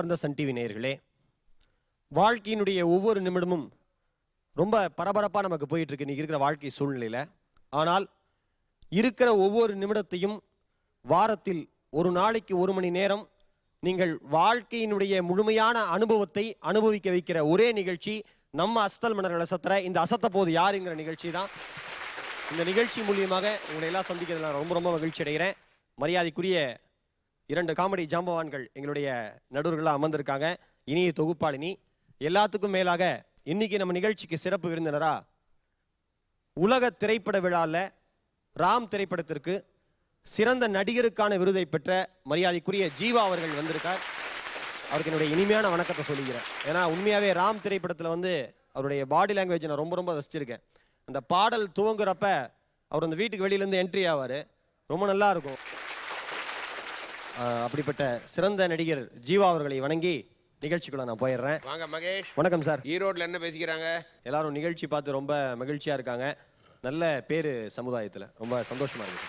அன்பார்ந்த Sun TV நேயர்களே வாழ்க்கையினுடைய ஒவ்வொரு நிமிடமும் ரொம்ப பரபரப்பாக நமக்கு போயிட்டுருக்கு இருக்கு இருக்கிற வாழ்க்கை சூழ்நிலையில். ஆனால் இருக்கிற ஒவ்வொரு நிமிடத்தையும் வாரத்தில் ஒரு நாளைக்கு ஒரு மணி நேரம் நீங்கள் வாழ்க்கையினுடைய முழுமையான அனுபவத்தை அனுபவிக்க வைக்கிற ஒரே நிகழ்ச்சி நம்ம அசத்தல் மன்னர்கள் அசத்துற இந்த அசத்த போது யாருங்கிற நிகழ்ச்சி தான். இந்த நிகழ்ச்சி மூலியமாக உங்களை எல்லாம் சந்திக்கிறதுல நான் ரொம்ப ரொம்ப மகிழ்ச்சி அடைகிறேன் மரியாதைக்குரிய இரண்டு காமெடி ஜாம்பவான்கள் எங்களுடைய நடுவர்களாக அமர்ந்திருக்காங்க. இனிய தொகுப்பாளினி எல்லாத்துக்கும் மேலாக இன்னைக்கு நம்ம நிகழ்ச்சிக்கு சிறப்பு விருந்தினரா உலக திரைப்பட விழாவில் ராம் திரைப்படத்திற்கு சிறந்த நடிகருக்கான விருதை பெற்ற மரியாதைக்குரிய ஜீவா அவர்கள் வந்திருக்கார். அவருக்கு என்னுடைய இனிமையான வணக்கத்தை சொல்லிக்கிறேன். ஏன்னா உண்மையாகவே ராம் திரைப்படத்தில் வந்து அவருடைய பாடி லாங்குவேஜ் நான் ரொம்ப ரொம்ப ரசிச்சிருக்கேன். அந்த பாடல் துவங்குறப்ப அவர் அந்த வீட்டுக்கு வெளியிலேருந்து என்ட்ரி ஆவார். ரொம்ப நல்லா இருக்கும். அப்படிப்பட்ட சிறந்த நடிகர் ஜீவா அவர்களை வணங்கி நிகழ்ச்சிக்குள்ள நான் போயிடுறேன். வாங்க மகேஷ். வணக்கம் சார். ஈரோட்ல என்ன பேசிக்கிறாங்க? எல்லாரும் நிகழ்ச்சி பார்த்து ரொம்ப மகிழ்ச்சியா இருக்காங்க. நல்ல பேரு சமுதாயத்துல. ரொம்ப சந்தோஷமா இருக்கு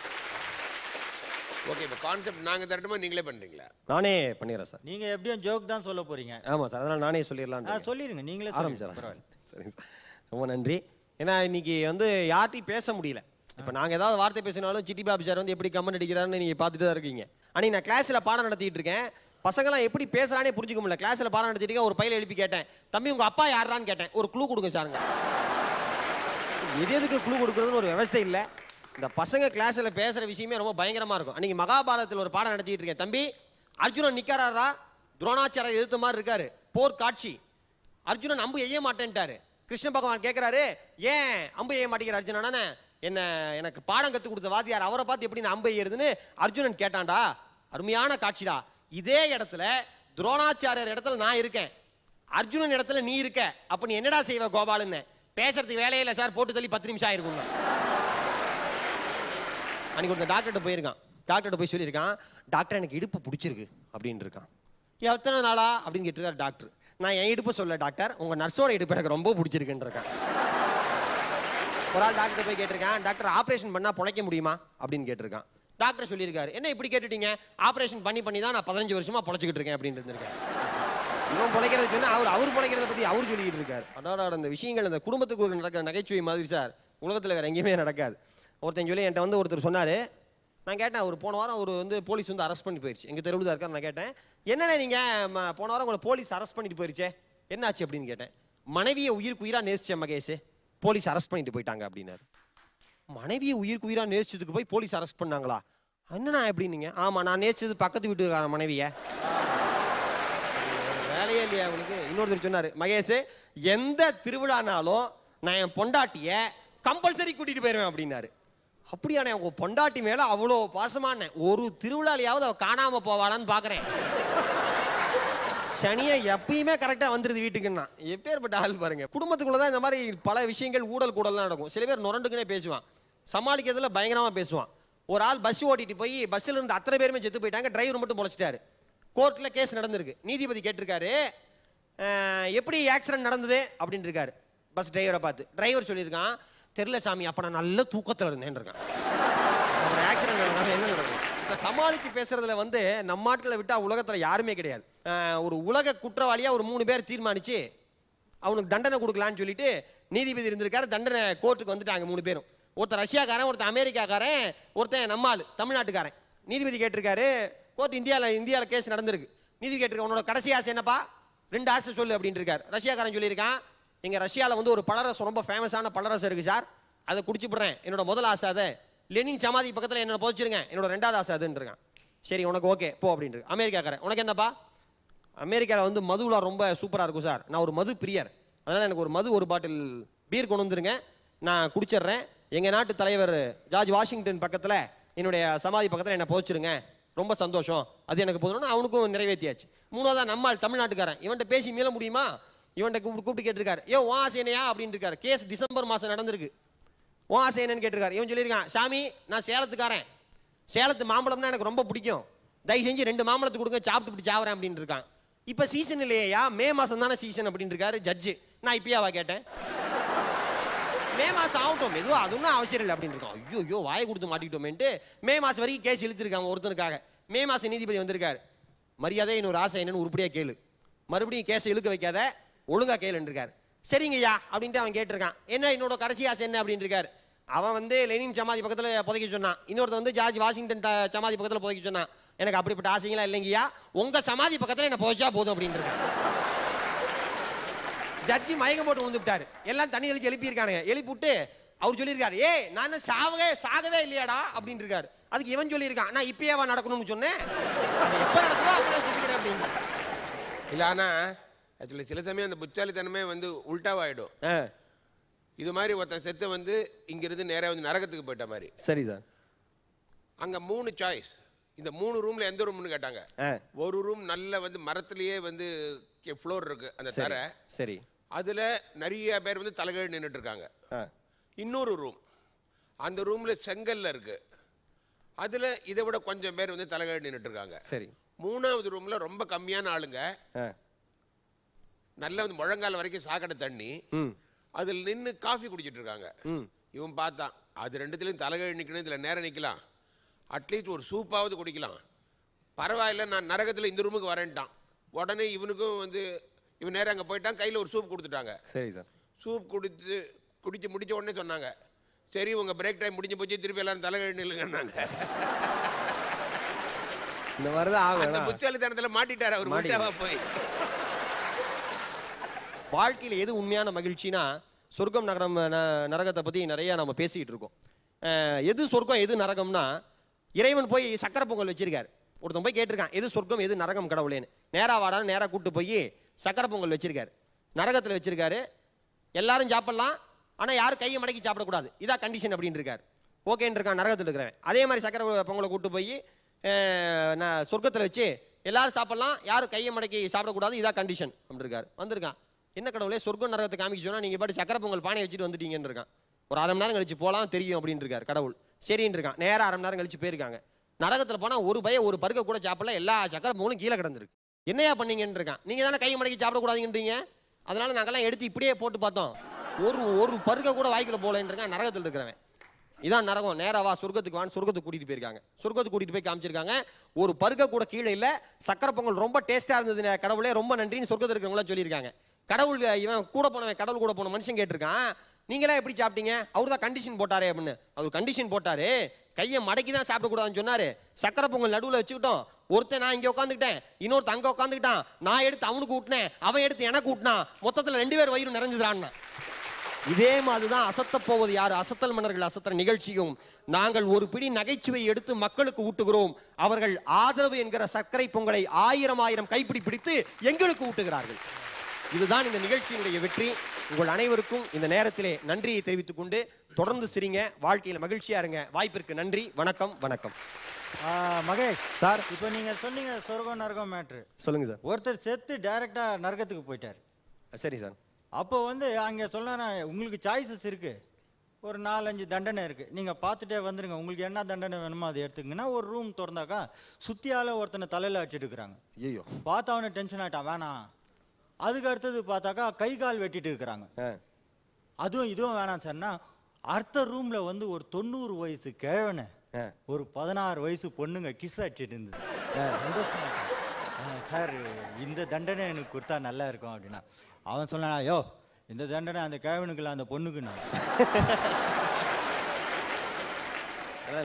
ஓகே இப்போ கான்செப்ட் நாங்க தரட்டுமா நீங்களே பண்றீங்களா? நானே பண்ணிடுறேன் சார். நீங்க எப்படியும் ஜோக் தான் சொல்ல போறீங்க. ஆமா சார். அதனால நானே சொல்லிடலாம் ஆ சொல்லிருங்க நீங்களே ஆரம்பிச்சிடறேன் பரவாயில்ல. சரிங்க சார். ரொம்ப நன்றி. ஏன்னா இன்னைக்கு வந்து யார்ட்டையும் பேச முடியல. இப்போ நாங்கள் ஏதாவது வார்த்தை பேசினாலும் சிட்டி பாபு சார் வந்து எப்படி கமெண்ட் அடிக்கிறாருன்னு நீங்கள் பார்த்துட்டு தான் இருக்கீங்க. அன்னைக்கு நான் கிளாஸில் பாடம் நடத்திட்டு இருக்கேன். பசங்களாம் எப்படி பேசுறானே புரிஞ்சுக்க முடியல. கிளாஸில் பாடம் நடத்திட்டு ஒரு பையில எழுப்பி கேட்டேன். தம்பி உங்கள் அப்பா யாரான்னு கேட்டேன். ஒரு குழு கொடுங்க சாருங்க. எது எதுக்கு குழு கொடுக்குறதுன்னு ஒரு விவசாயம் இல்லை. இந்த பசங்க கிளாஸில் பேசுகிற விஷயமே ரொம்ப பயங்கரமாக இருக்கும். அன்னைக்கு மகாபாரதத்தில் ஒரு பாடம் நடத்திட்டு இருக்கேன். தம்பி அர்ஜுனன் நிற்கிறாரா துரோணாச்சாரியர் எதிர்த்த மாதிரி இருக்காரு. போர் காட்சி. அர்ஜுனன் அம்பு எய்ய மாட்டேன்ட்டாரு. கிருஷ்ண பகவான் கேட்குறாரு ஏன் அம்பு எய்ய மாட்டேங்கிற அர்ஜுனானே என்ன எனக்கு பாடம் கற்றுக் கொடுத்த வாத்தியார் அவரை பார்த்து எப்படி நான் அம்பு அர்ஜுனன் கேட்டான்டா. அருமையான காட்சிடா. இதே இடத்துல துரோணாச்சாரியர் இடத்துல நான் இருக்கேன். அர்ஜுனன் இடத்துல நீ இருக்க. அப்போ நீ என்னடா செய்வ கோபாலுன்னு? பேசுறதுக்கு வேலையே இல்லை சார் போட்டு தள்ளி பத்து நிமிஷம் ஆயிருக்குங்க. அன்னைக்கு ஒருத்தன் டாக்டர்கிட்ட போயிருக்கான். டாக்டர்கிட்ட போய் சொல்லியிருக்கான் டாக்டர் எனக்கு இடுப்பு பிடிச்சிருக்கு அப்படின்னு இருக்கான். எத்தனை நாளா? அப்படின்னு கேட்டிருக்காரு டாக்டர் நான் என் இடுப்பு சொல்ல டாக்டர் உங்கள் நர்ஸோட இடுப்பு எனக்கு ரொம்ப பிடிச்சிருக்குன்னு இருக்கேன். ஒரு ஆள் டாக்டர் போய் கேட்டிருக்கேன் டாக்டர் ஆப்ரேஷன் பண்ணால் பிழைக்க முடியுமா? அப்படின்னு கேட்டிருக்கான். டாக்டர் சொல்லியிருக்காரு என்ன இப்படி கேட்டுட்டீங்க? ஆப்ரேஷன் பண்ணி பண்ணி தான் நான் பதினஞ்சு வருஷமா பிழைச்சிக்கிட்டு இருக்கேன் அப்படின்னு இருந்திருக்கேன் இவன் பிழைக்கிறதுக்கு என்ன அவர் அவர் பிழைக்கிறத பற்றி அவர் சொல்லிட்டு இருக்காரு. அடாடா அந்த விஷயங்கள் அந்த குடும்பத்துக்கு நடக்கிற நகைச்சுவை மாதிரி சார். உலகத்தில் வேறு எங்கேயுமே நடக்காது. ஒருத்தன் சொல்லி என்கிட்ட வந்து ஒருத்தர் சொன்னார் நான் கேட்டேன் அவர் போன வாரம் அவர் வந்து போலீஸ் வந்து அரெஸ்ட் பண்ணி போயிடுச்சு எங்கள் தெருவில் தான் இருக்கார் நான் கேட்டேன் என்னென்ன நீங்கள் போன வாரம் உங்களை போலீஸ் அரெஸ்ட் பண்ணிட்டு போயிருச்சே? என்னாச்சு? அப்படின்னு கேட்டேன். மனைவியை உயிருக்கு உயிராக நேசிச்சேன் மகேஷ். போலீஸ் அரெஸ்ட் பண்ணிட்டு போயிட்டாங்க அப்படின்னாரு. மனைவியை உயிருக்கு உயிராக நேசிச்சதுக்கு போய் போலீஸ் அரெஸ்ட் பண்ணாங்களா? என்னண்ணா எப்படின்னீங்க? ஆமா நான் நேசிச்சது பக்கத்து வீட்டுக்கார மனைவியை. வேலையே இல்லையா அவனுக்கு. இன்னொருத்தர் சொன்னாரு மகேஷ் எந்த திருவிழானாலும் நான் என் பொண்டாட்டிய கம்பல்சரி கூட்டிட்டு போயிருவேன் அப்படின்னாரு. அப்படியானே உங்க பொண்டாட்டி மேல அவ்வளோ பாசமான ஒரு திருவிழாலையாவது அவ காணாம போவாளான்னு பாக்குறேன். சனியை எப்பயுமே கரெக்டாக வந்துருது வீட்டுக்குன்னா. எப்பேற்பட்ட ஆள் பாருங்க. குடும்பத்துக்குள்ள தான் இந்த மாதிரி பல விஷயங்கள் ஊடல் கூடலாம் நடக்கும். சில பேர் நுரண்டுக்குனே பேசுவான். சமாளிக்கிறதுல பயங்கரமாக பேசுவான். ஒரு ஆள் பஸ் ஓட்டிட்டு போய் பஸ்ஸில் இருந்து அத்தனை பேருமே செத்து போயிட்டாங்க. டிரைவர் மட்டும் பொழைச்சிட்டாரு. கோர்ட்டில் கேஸ் நடந்திருக்கு. நீதிபதி கேட்டிருக்காரு எப்படி ஆக்சிடென்ட் நடந்தது? அப்படின்னு இருக்காரு. பஸ் டிரைவரை பார்த்து. டிரைவர் சொல்லியிருக்கான் தெரில சாமி அப்போ நான் நல்ல தூக்கத்தில் இருந்தேன் இருக்கான். அப்புறம் ஆக்சிடென்ட் என்ன நடக்கும்? இப்போ சமாளித்து பேசுகிறதுல வந்து நம்ம ஆட்களை விட்டால் உலகத்தில் யாருமே கிடையாது. ஒரு உலக குற்றவாளியாக ஒரு மூணு பேர் தீர்மானிச்சு அவனுக்கு தண்டனை கொடுக்கலான்னு சொல்லிட்டு நீதிபதி இருந்திருக்காரு. தண்டனை கோர்ட்டுக்கு வந்துட்டாங்க மூணு பேரும். ஒருத்தன் ரஷ்யாக்காரன் ஒருத்தன் அமெரிக்காக்காரன் ஒருத்தன் நம்மாள் தமிழ்நாட்டுக்காரன். நீதிபதி கேட்டிருக்காரு. கோர்ட் இந்தியாவில் இந்தியாவில் கேஸ் நடந்திருக்கு. நீதிபதி கேட்டிருக்க உன்னோட கடைசி ஆசை என்னப்பா? ரெண்டு ஆசை சொல்லு அப்படின்ட்டு இருக்காரு. ரஷ்யாக்காரன் சொல்லியிருக்கான் எங்கள் ரஷ்யாவில் வந்து ஒரு பழரசம் ரொம்ப ஃபேமஸான பழரசம் இருக்குது சார். அதை குடிச்சுப்படுறேன் என்னோட முதல் ஆசை அதை. லெனின் சமாதி பக்கத்தில் என்னோட புதைச்சிருங்க. என்னோட ரெண்டாவது ஆசை அதுன்னு இருக்கான் சரி உனக்கு ஓகே போ அப்படின்ட்டு அமெரிக்காக்காரன் உனக்கு என்னப்பா? அமெரிக்காவில் வந்து மதுவெலாம் ரொம்ப சூப்பராக இருக்கும் சார். நான் ஒரு மது பிரியர். அதனால் எனக்கு ஒரு மது ஒரு பாட்டில் பீர் கொண்டு வந்துருங்க. நான் குடிச்சிடுறேன். எங்கள் நாட்டு தலைவர் ஜார்ஜ் வாஷிங்டன் பக்கத்தில் என்னுடைய சமாதி பக்கத்தில் என்னை போச்சுருங்க ரொம்ப சந்தோஷம். அது எனக்கு போதும்னா அவனுக்கும் நிறைவேற்றியாச்சு மூணாவதா நம்மால் தமிழ்நாட்டுக்காரன். இவன்கிட்ட பேசி மீள முடியுமா? இவன்கிட்ட கூப்பிட்டு கேட்டிருக்காரு. ஏ வா சேனையா அப்படின்னு இருக்காரு. கேஸ் டிசம்பர் மாதம் நடந்திருக்கு. வா ஆசை கேட்டிருக்காரு. இவன் சொல்லியிருக்கான் சாமி நான் சேலத்துக்காரன். சேலத்து மாம்பழம்னா எனக்கு ரொம்ப பிடிக்கும். தயவு செஞ்சு ரெண்டு மாம்பழத்தை கொடுங்க சாப்பிட்டு பிடிச்சி சாவறேன் அப்படின்னு இருக்கான். இப்போ சீசன் இல்லையா மே மாதம் தானே சீசன் அப்படின்னு இருக்காரு ஜட்ஜு நான் இப்பயாவா கேட்டேன். மே மாதம் ஆகட்டும். எதுவும் அது ஒன்றும் அவசியம் இல்லை அப்படின்னு இருக்கான் ஐயோ ஐயோ வாயை கொடுத்து மாட்டிக்கிட்டோமேன்ட்டு மே மாதம் வரைக்கும் கேஸ் இழுத்துருக்காங்க ஒருத்தனுக்காக. மே மாதம் நீதிபதி வந்திருக்காரு. மரியாதை இன்னொரு ஆசை என்னன்னு உருப்படியாக கேளு. மறுபடியும் கேஸை இழுக்க வைக்காத ஒழுங்காக கேளுன்றிருக்காரு சரிங்கய்யா அப்படின்ட்டு அவன் கேட்டிருக்கான். என்ன என்னோட கடைசி ஆசை என்ன அப்படின்னு இருக்காரு அவன் வந்து லெனின் சமாதி பக்கத்தில் புதைக்க சொன்னான். இன்னொருத்த வந்து ஜார்ஜ் வாஷிங்டன் சமாதி பக்கத்தில் புதைக்க சொன்னான். எனக்கு அப்படிப்பட்ட ஆசைங்களா இல்லைங்கய்யா. உங்க சமாதி பக்கத்தில் என்ன புதைச்சா போதும் இருக்கான் ஜட்ஜி மயக்கம் போட்டு விழுந்துட்டாரு எல்லாம் தண்ணி தெளிச்சு எழுப்பியிருக்கானுங்க. எழுப்பிவிட்டு அவர் சொல்லியிருக்காரு ஏய் நான் சாகவே சாகவே இல்லையாடா அப்படின்னு இருக்காரு அதுக்கு இவன் சொல்லியிருக்கான் நான் இப்பயேவா நடக்கணும்னு சொன்னேன். எப்போ நடக்குதோ அப்போ நான் சிரிக்கிறேன் அப்படின்னு இல்லை ஆனால் ஆக்சுவலி சில சமயம் அந்த புத்தாலித்தனமே வந்து உல்டாவாயிடும். இது மாதிரி ஒருத்தன் செத்து வந்து இங்கிருந்து நேராக வந்து நரகத்துக்கு போயிட்ட மாதிரி. சரி சார். அங்கே மூணு சாய்ஸ் இந்த மூணு ரூமில் எந்த ரூம்னு கேட்டாங்க? ஒரு ரூம் நல்ல வந்து மரத்துலேயே வந்து ஃப்ளோர் இருக்கு அந்த தரை. சரி. அதில் நிறைய பேர் வந்து தலைகீழ் நின்றுட்டு இருக்காங்க இன்னொரு ரூம் அந்த ரூமில் செங்கல்ல இருக்கு. அதில் இதை விட கொஞ்சம் பேர் வந்து தலைகீழ் நின்றுட்டு இருக்காங்க சரி. மூணாவது ரூமில் ரொம்ப கம்மியான ஆளுங்க. நல்ல வந்து முழங்கால் வரைக்கும் சாக்கடை தண்ணி. ம். அதில் நின்று காஃபி குடிச்சிட்டு இருக்காங்க இவன் பார்த்தான் அது ரெண்டுத்துலையும் தலைகீழ் நிற்கணும் இதில் நேரம் நிற்கலாம் அட்லீஸ்ட் ஒரு சூப்பாவது குடிக்கலாம். பரவாயில்ல நான் நரகத்தில் இந்த ரூமுக்கு வரேன்ட்டான். உடனே இவனுக்கும் வந்து இவன் நேரம் அங்கே போயிட்டான் கையில் ஒரு சூப் கொடுத்துட்டாங்க. சரி சார். சூப் குடித்து குடிச்சு முடிச்ச உடனே சொன்னாங்க சரி உங்கள் பிரேக் டைம் முடிஞ்சு போச்சு திருப்பி எல்லாரும் தலைகீழ் நில்லுங்கன்னாங்க. இந்த மாதிரி தான் அந்த ஆகும் புச்சாலித்தனத்தில் மாட்டிட்டார் அவர். உள்டாவா போய். வாழ்க்கையில் எது உண்மையான மகிழ்ச்சினா சொர்க்கம் நகரம் நரகத்தை பற்றி நிறைய நம்ம பேசிக்கிட்டு இருக்கோம். எது சொர்க்கம் எது நரகம்னா இறைவன் போய் சக்கரை பொங்கல் வச்சிருக்காரு. ஒருத்தன் போய் கேட்டிருக்கான் எது சொர்க்கம் எது நரகம் கடவுளேன்னு? நேராக வாடான்னு நேராக கூட்டு போய் சக்கரை பொங்கல் வச்சிருக்காரு. நரகத்தில் வச்சிருக்காரு. எல்லாரும் சாப்பிடலாம் ஆனால் யாரும் கையை மடக்கி சாப்பிடக்கூடாது. இதான் கண்டிஷன் அப்படின்னு இருக்காரு ஓகேன்னு இருக்கான் நரகத்தில் இருக்கிறவன். அதே மாதிரி சக்கரை பொங்கலை கூட்டு போய் நான் சொர்க்கத்தில் வச்சு எல்லாரும் சாப்பிடலாம் யாரும் கையை மடக்கி சாப்பிடக்கூடாது இதான் கண்டிஷன் அப்படின்னு வந்திருக்கான். என்ன கடவுளே சொர்க்கம் நரகத்தை காமிக்க நீங்கள் பாட்டு சக்கரை பொங்கல் பானை வச்சுட்டு வந்துட்டீங்கன்னு இருக்கான் ஒரு அரை மணி நேரம் கழிச்சு போகலாம் தெரியும் அப்படின்னு இருக்கார் கடவுள். சரின்னு இருக்கான் நேரம் அரை மணி நேரம் கழிச்சு போயிருக்காங்க. நரகத்தில் போனால் ஒரு பய ஒரு பருக்க கூட சாப்பிடல. எல்லா சக்கரை பொங்கலும் கீழே கிடந்திருக்கு. என்னையா பண்ணீங்கன்னு இருக்கான் நீங்கள் தானே கை மடக்கி சாப்பிடக்கூடாதுன்றீங்க அதனால நாங்கள்லாம் எடுத்து இப்படியே போட்டு பார்த்தோம். ஒரு ஒரு பருக்க கூட வாய்க்கில் போலன்னு இருக்கான் நரகத்தில் இருக்கிறவன். இதான் நரகம். நேராக வா சொர்க்கத்துக்கு வான்னு சொர்க்கத்துக்கு கூட்டிகிட்டு போயிருக்காங்க. சொர்க்கத்துக்கு கூட்டிகிட்டு போய் காமிச்சிருக்காங்க. ஒரு பருக்க கூட கீழே இல்லை. சக்கரை பொங்கல் ரொம்ப டேஸ்ட்டாக இருந்தது கடவுளே ரொம்ப நன்றின்னு சொர்க்கத்தில் இருக்கிறவங்களாம் சொல்லியிருக்காங்க. கடவுள் இவன் கூட போனவன் கடவுள் கூட போன மனுஷன் கேட்டிருக்கான். நீங்களாம் எப்படி சாப்பிட்டீங்க? அவர் தான் கண்டிஷன் போட்டாரே அப்படின்னு. அவர் கண்டிஷன் போட்டாரு. கையை மடக்கி தான் சாப்பிடக்கூடாதுன்னு சொன்னாரு. சக்கரை பொங்கல் நடுவில் வச்சுக்கிட்டோம். ஒருத்தன் நான் இங்கே உட்காந்துக்கிட்டேன் இன்னொருத்தன் அங்கே உட்காந்துக்கிட்டான் நான் எடுத்து அவனுக்கு ஊட்டினேன். அவன் எடுத்து எனக்கு ஊட்டினான். மொத்தத்தில் ரெண்டு பேர் வயிறு நிறைஞ்சுதான்னா இதே மாதிரிதான் அசத்த போவது யார்? அசத்தல் மன்னர்கள் அசத்தல் நிகழ்ச்சியும் நாங்கள் ஒரு பிடி நகைச்சுவை எடுத்து மக்களுக்கு ஊட்டுகிறோம். அவர்கள் ஆதரவு என்கிற சர்க்கரை பொங்கலை ஆயிரம் ஆயிரம் கைப்பிடி பிடித்து எங்களுக்கு ஊட்டுகிறார்கள். இதுதான் இந்த நிகழ்ச்சியினுடைய வெற்றி. உங்கள் அனைவருக்கும் இந்த நேரத்திலே நன்றியை தெரிவித்துக் கொண்டு தொடர்ந்து சிரிங்க வாழ்க்கையில் மகிழ்ச்சியா இருங்க. வாய்ப்பிற்கு நன்றி வணக்கம் வணக்கம். மகேஷ் சார். இப்போ நீங்க சொன்னீங்க சொர்க்கம் நரகம் மேட்ரு சொல்லுங்க சார். ஒருத்தர் செத்து டைரக்டா நரகத்துக்கு போயிட்டார். சரி சார். அப்போ வந்து அங்கே சொன்னா உங்களுக்கு சாய்ஸஸ் இருக்கு. ஒரு நாலஞ்சு தண்டனை இருக்கு. நீங்க பார்த்துட்டே வந்துருங்க. உங்களுக்கு என்ன தண்டனை வேணுமோ அதை எடுத்துக்கங்கன்னா ஒரு ரூம் திறந்தாக்கா சுத்தியால ஒருத்தனை தலையில வச்சுட்டு இருக்கிறாங்க. ஐயோ பார்த்து அவனை டென்ஷன் ஆயிட்டான். வேணாம். அதுக்கு அடுத்தது பார்த்தாக்கா கை கால் வெட்டிட்டு இருக்கிறாங்க. அதுவும் இதுவும் வேணாம் சார்னா அடுத்த ரூம்ல வந்து ஒரு தொண்ணூறு வயசு கிழவனு. ஒரு பதினாறு வயசு பொண்ணுங்க கிஸ் அடிச்சிட்டு இருந்தது சந்தோஷமா சார் இந்த தண்டனை எனக்கு கொடுத்தா நல்லா இருக்கும் அப்படின்னா. அவன் சொன்னான் ஐயோ இந்த தண்டனை அந்த கிழவனுக்கு இல்லை அந்த பொண்ணுக்கு நான்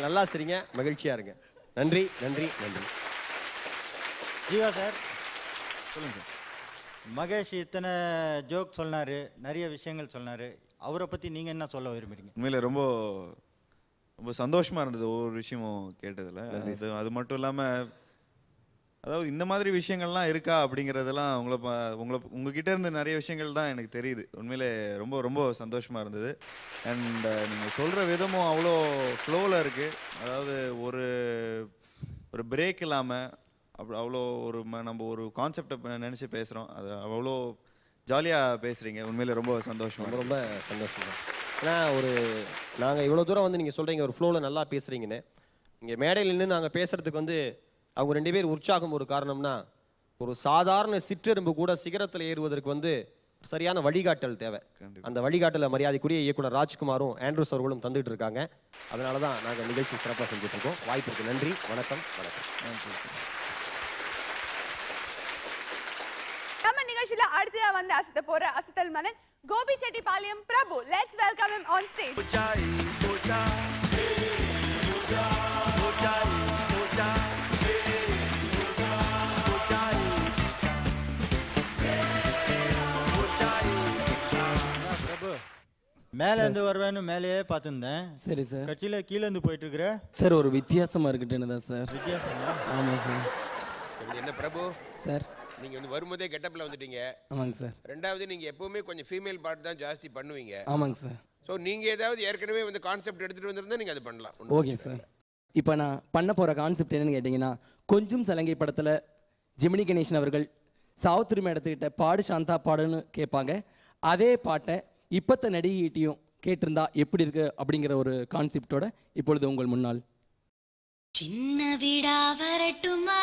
நல்லா சரிங்க. மகிழ்ச்சியா இருங்க. நன்றி நன்றி நன்றி. ஜீவா சார் சொல்லுங்க சார் மகேஷ் இத்தனை ஜோக் சொன்னாரு நிறைய விஷயங்கள் சொன்னாரு. அவரை பத்தி நீங்க என்ன சொல்ல விரும்புறீங்க? உண்மையில ரொம்ப ரொம்ப சந்தோஷமா இருந்தது ஒவ்வொரு விஷயமும் கேட்டதுல. அது அது மட்டும் இல்லாம அதாவது இந்த மாதிரி விஷயங்கள்லாம் இருக்கா அப்படிங்கிறதெல்லாம் உங்களை பா- உங்களை உங்ககிட்ட இருந்து நிறைய விஷயங்கள் தான் எனக்கு தெரியுது. உண்மையிலே ரொம்ப ரொம்ப சந்தோஷமா இருந்தது. அண்ட் நீங்க சொல்ற விதமும் அவ்வளோ ஃப்ளோவில் இருக்கு. அதாவது ஒரு ஒரு பிரேக் இல்லாம அப்படி அவ்வளோ ஒரு ம- நம்ம ஒரு கான்செப்டை நினைச்சு பேசுறோம். அது அவ்வளோ ஜாலியா பேசுறீங்க. உண்மையிலே ரொம்ப சந்தோஷமா. ரொம்ப சந்தோஷம். ஏன்னா ஒரு நாங்கள் இவ்வளோ தூரம் வந்து நீங்கள் சொல்கிறீங்க ஒரு ஃப்ளோவில் நல்லா பேசுகிறீங்கன்னு இங்கே மேடையில் நின்று நாங்கள் பேசுகிறதுக்கு வந்து அவங்க ரெண்டு பேர் உற்சாகம் ஒரு காரணம்னா ஒரு சாதாரண சிற்றெரும்பு கூட சிகரத்தில் ஏறுவதற்கு வந்து சரியான வழிகாட்டல் தேவை. அந்த வழிகாட்டலை மரியாதைக்குரிய இயக்குனர் ராஜ்குமாரும் ஆண்ட்ரூஸ் அவர்களும் தந்துட்டு இருக்காங்க அதனால தான் நாங்கள் நிகழ்ச்சி சிறப்பாக செஞ்சுட்டு இருக்கோம். வாய்ப்பிற்கு நன்றி. வணக்கம். வணக்கம் நிகழ்ச்சியில அடுத்ததா வந்து அசத்த போற அசத்தல் மன்னன் Gobichettipalayam Prabhu. Let's welcome him on stage Prabhu மேல இருந்து வருவேன்னு மேலேயே பார்த்துருந்தேன். சரி சார் கட்சியில கீழே இருந்து போயிட்டு இருக்கிற சார் ஒரு வித்தியாசமா இருக்கட்டுன்னு தான் சார் வித்தியாசமா? ஆமாம் சார் என்ன பிரபு? சார் நீங்கள் வந்து வரும்போதே கெட்டப்பில் வந்துட்டீங்க. ஆமாங்க சார். ரெண்டாவது நீங்கள் எப்பவுமே கொஞ்சம் ஃபீமேல் பார்ட் தான் ஜாஸ்தி பண்ணுவீங்க. ஆமாங்க சார். ஸோ நீங்கள் ஏதாவது ஏற்கனவே வந்து கான்செப்ட் எடுத்துகிட்டு வந்திருந்தா நீங்கள் அது பண்ணலாம். ஒண்ணும் ஓகே சார். இப்போ நான் பண்ண போகிற கான்செப்ட் என்னன்னு கேட்டிங்கன்னா கொஞ்சம் சலங்கை படத்தில் ஜெமினி கணேசன் அவர்கள் சாவுத்திரி மேடத்துக்கிட்ட பாடு சாந்தா பாடுன்னு கேட்பாங்க. அதே பாட்டை இப்பத்த நடிகைகிட்டையும் கேட்டிருந்தா எப்படி இருக்கு அப்படிங்கிற ஒரு கான்செப்டோட இப்பொழுது உங்கள் முன்னால். சின்ன வீடா வரட்டுமா?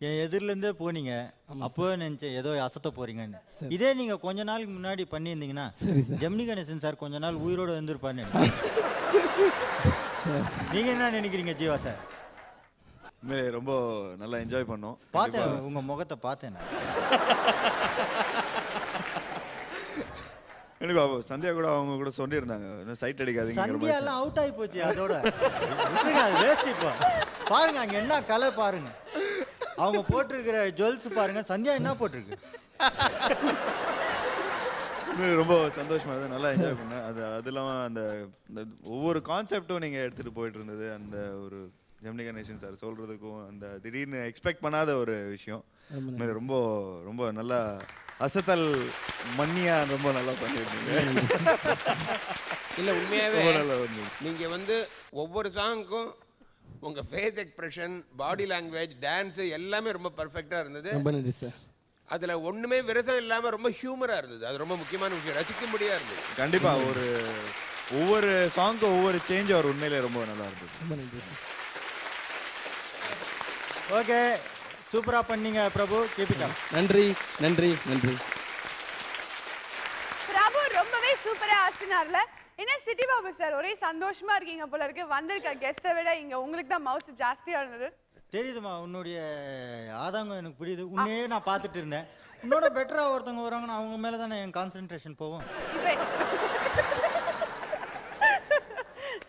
என் எதிரில இருந்தே போனீங்க அப்போ நினைச்சேன் ஏதோ அசத்த போறீங்கன்னு. இதே நீங்க கொஞ்ச நாளுக்கு முன்னாடி பண்ணியிருந்தீங்கன்னா ஜெமினி கணேசன் சார் கொஞ்ச நாள் உயிரோட இருந்திருப்பாரு சார். நீங்க என்ன நினைக்கிறீங்க ஜீவா சார்? உண்மையிலே ரொம்ப நல்லா என்ஜாய் பண்ணோம். பார்த்தேன் உங்க முகத்தை பார்த்தேன். எனக்கு சந்தியா கூட அவங்க கூட சொல்லியிருந்தாங்க. இன்னும் சைட் அடிக்காதீங்க சந்தியா எல்லாம் அவுட் ஆகி போச்சு அதோட. வேஸ்ட் இப்போ. பாருங்க அங்க என்ன கலை பாருங்க அவங்க போட்டிருக்கிற ஜுவல்ஸ் பாருங்க சந்தியா என்ன போட்டிருக்கு? ரொம்ப சந்தோஷமா இருந்தது நல்லா என்ஜாய் பண்ணேன். அது அது இல்லாமல் அந்த அந்த ஒவ்வொரு கான்செப்டும் நீங்கள் எடுத்துகிட்டு போயிட்டு இருந்தது. அந்த ஒரு ஜெமினி கணேசன் சார் சொல்கிறதுக்கும் அந்த திடீர்னு எக்ஸ்பெக்ட் பண்ணாத ஒரு விஷயம். ரொம்ப ரொம்ப நல்லா அசத்தல் மண்ணியா ரொம்ப நல்லா பண்ணியிருந்தீங்க. இல்லை உண்மையாகவே நீங்கள் வந்து ஒவ்வொரு சாங்க்கும் உங்கள் face expression body language dance எல்லாமே ரொம்ப பர்ஃபெக்டாக இருந்தது. ரொம்ப நன்றி சார் அதில் ஒன்றுமே விரசம் இல்லாமல் ரொம்ப ஹியூமராக இருந்தது. அது ரொம்ப முக்கியமான விஷயம். ரசிக்கும்படியாக இருந்தது. கண்டிப்பா ஒரு ஒவ்வொரு சாங்க்கும் ஒவ்வொரு சேஞ்ச் அவர் உண்மையிலே ரொம்ப நல்லா இருந்தது. ரொம்ப நன்றி ஓகே சூப்பரா பண்ணீங்க பிரபு. கேபிட்டா நன்றி நன்றி நன்றி. பிரபு ரொம்பவே சூப்பரா ஆசினார்ல. என்ன சிட்டி பாபு சார் ஒரே சந்தோஷமா இருக்கீங்க போல இருக்கு. வந்திருக்க கெஸ்ட்டை விட இங்க உங்களுக்கு தான் மவுஸ் ஜாஸ்தியா இருந்தது. தெரியுதுமா உன்னுடைய ஆதங்கம் எனக்கு புரியுது. உன்னையே நான் பார்த்துட்டு இருந்தேன். உன்னோட பெட்டரா ஒருத்தவங்க வராங்கன்னா அவங்க மேல தானே என் கான்சென்ட்ரேஷன் போகும்.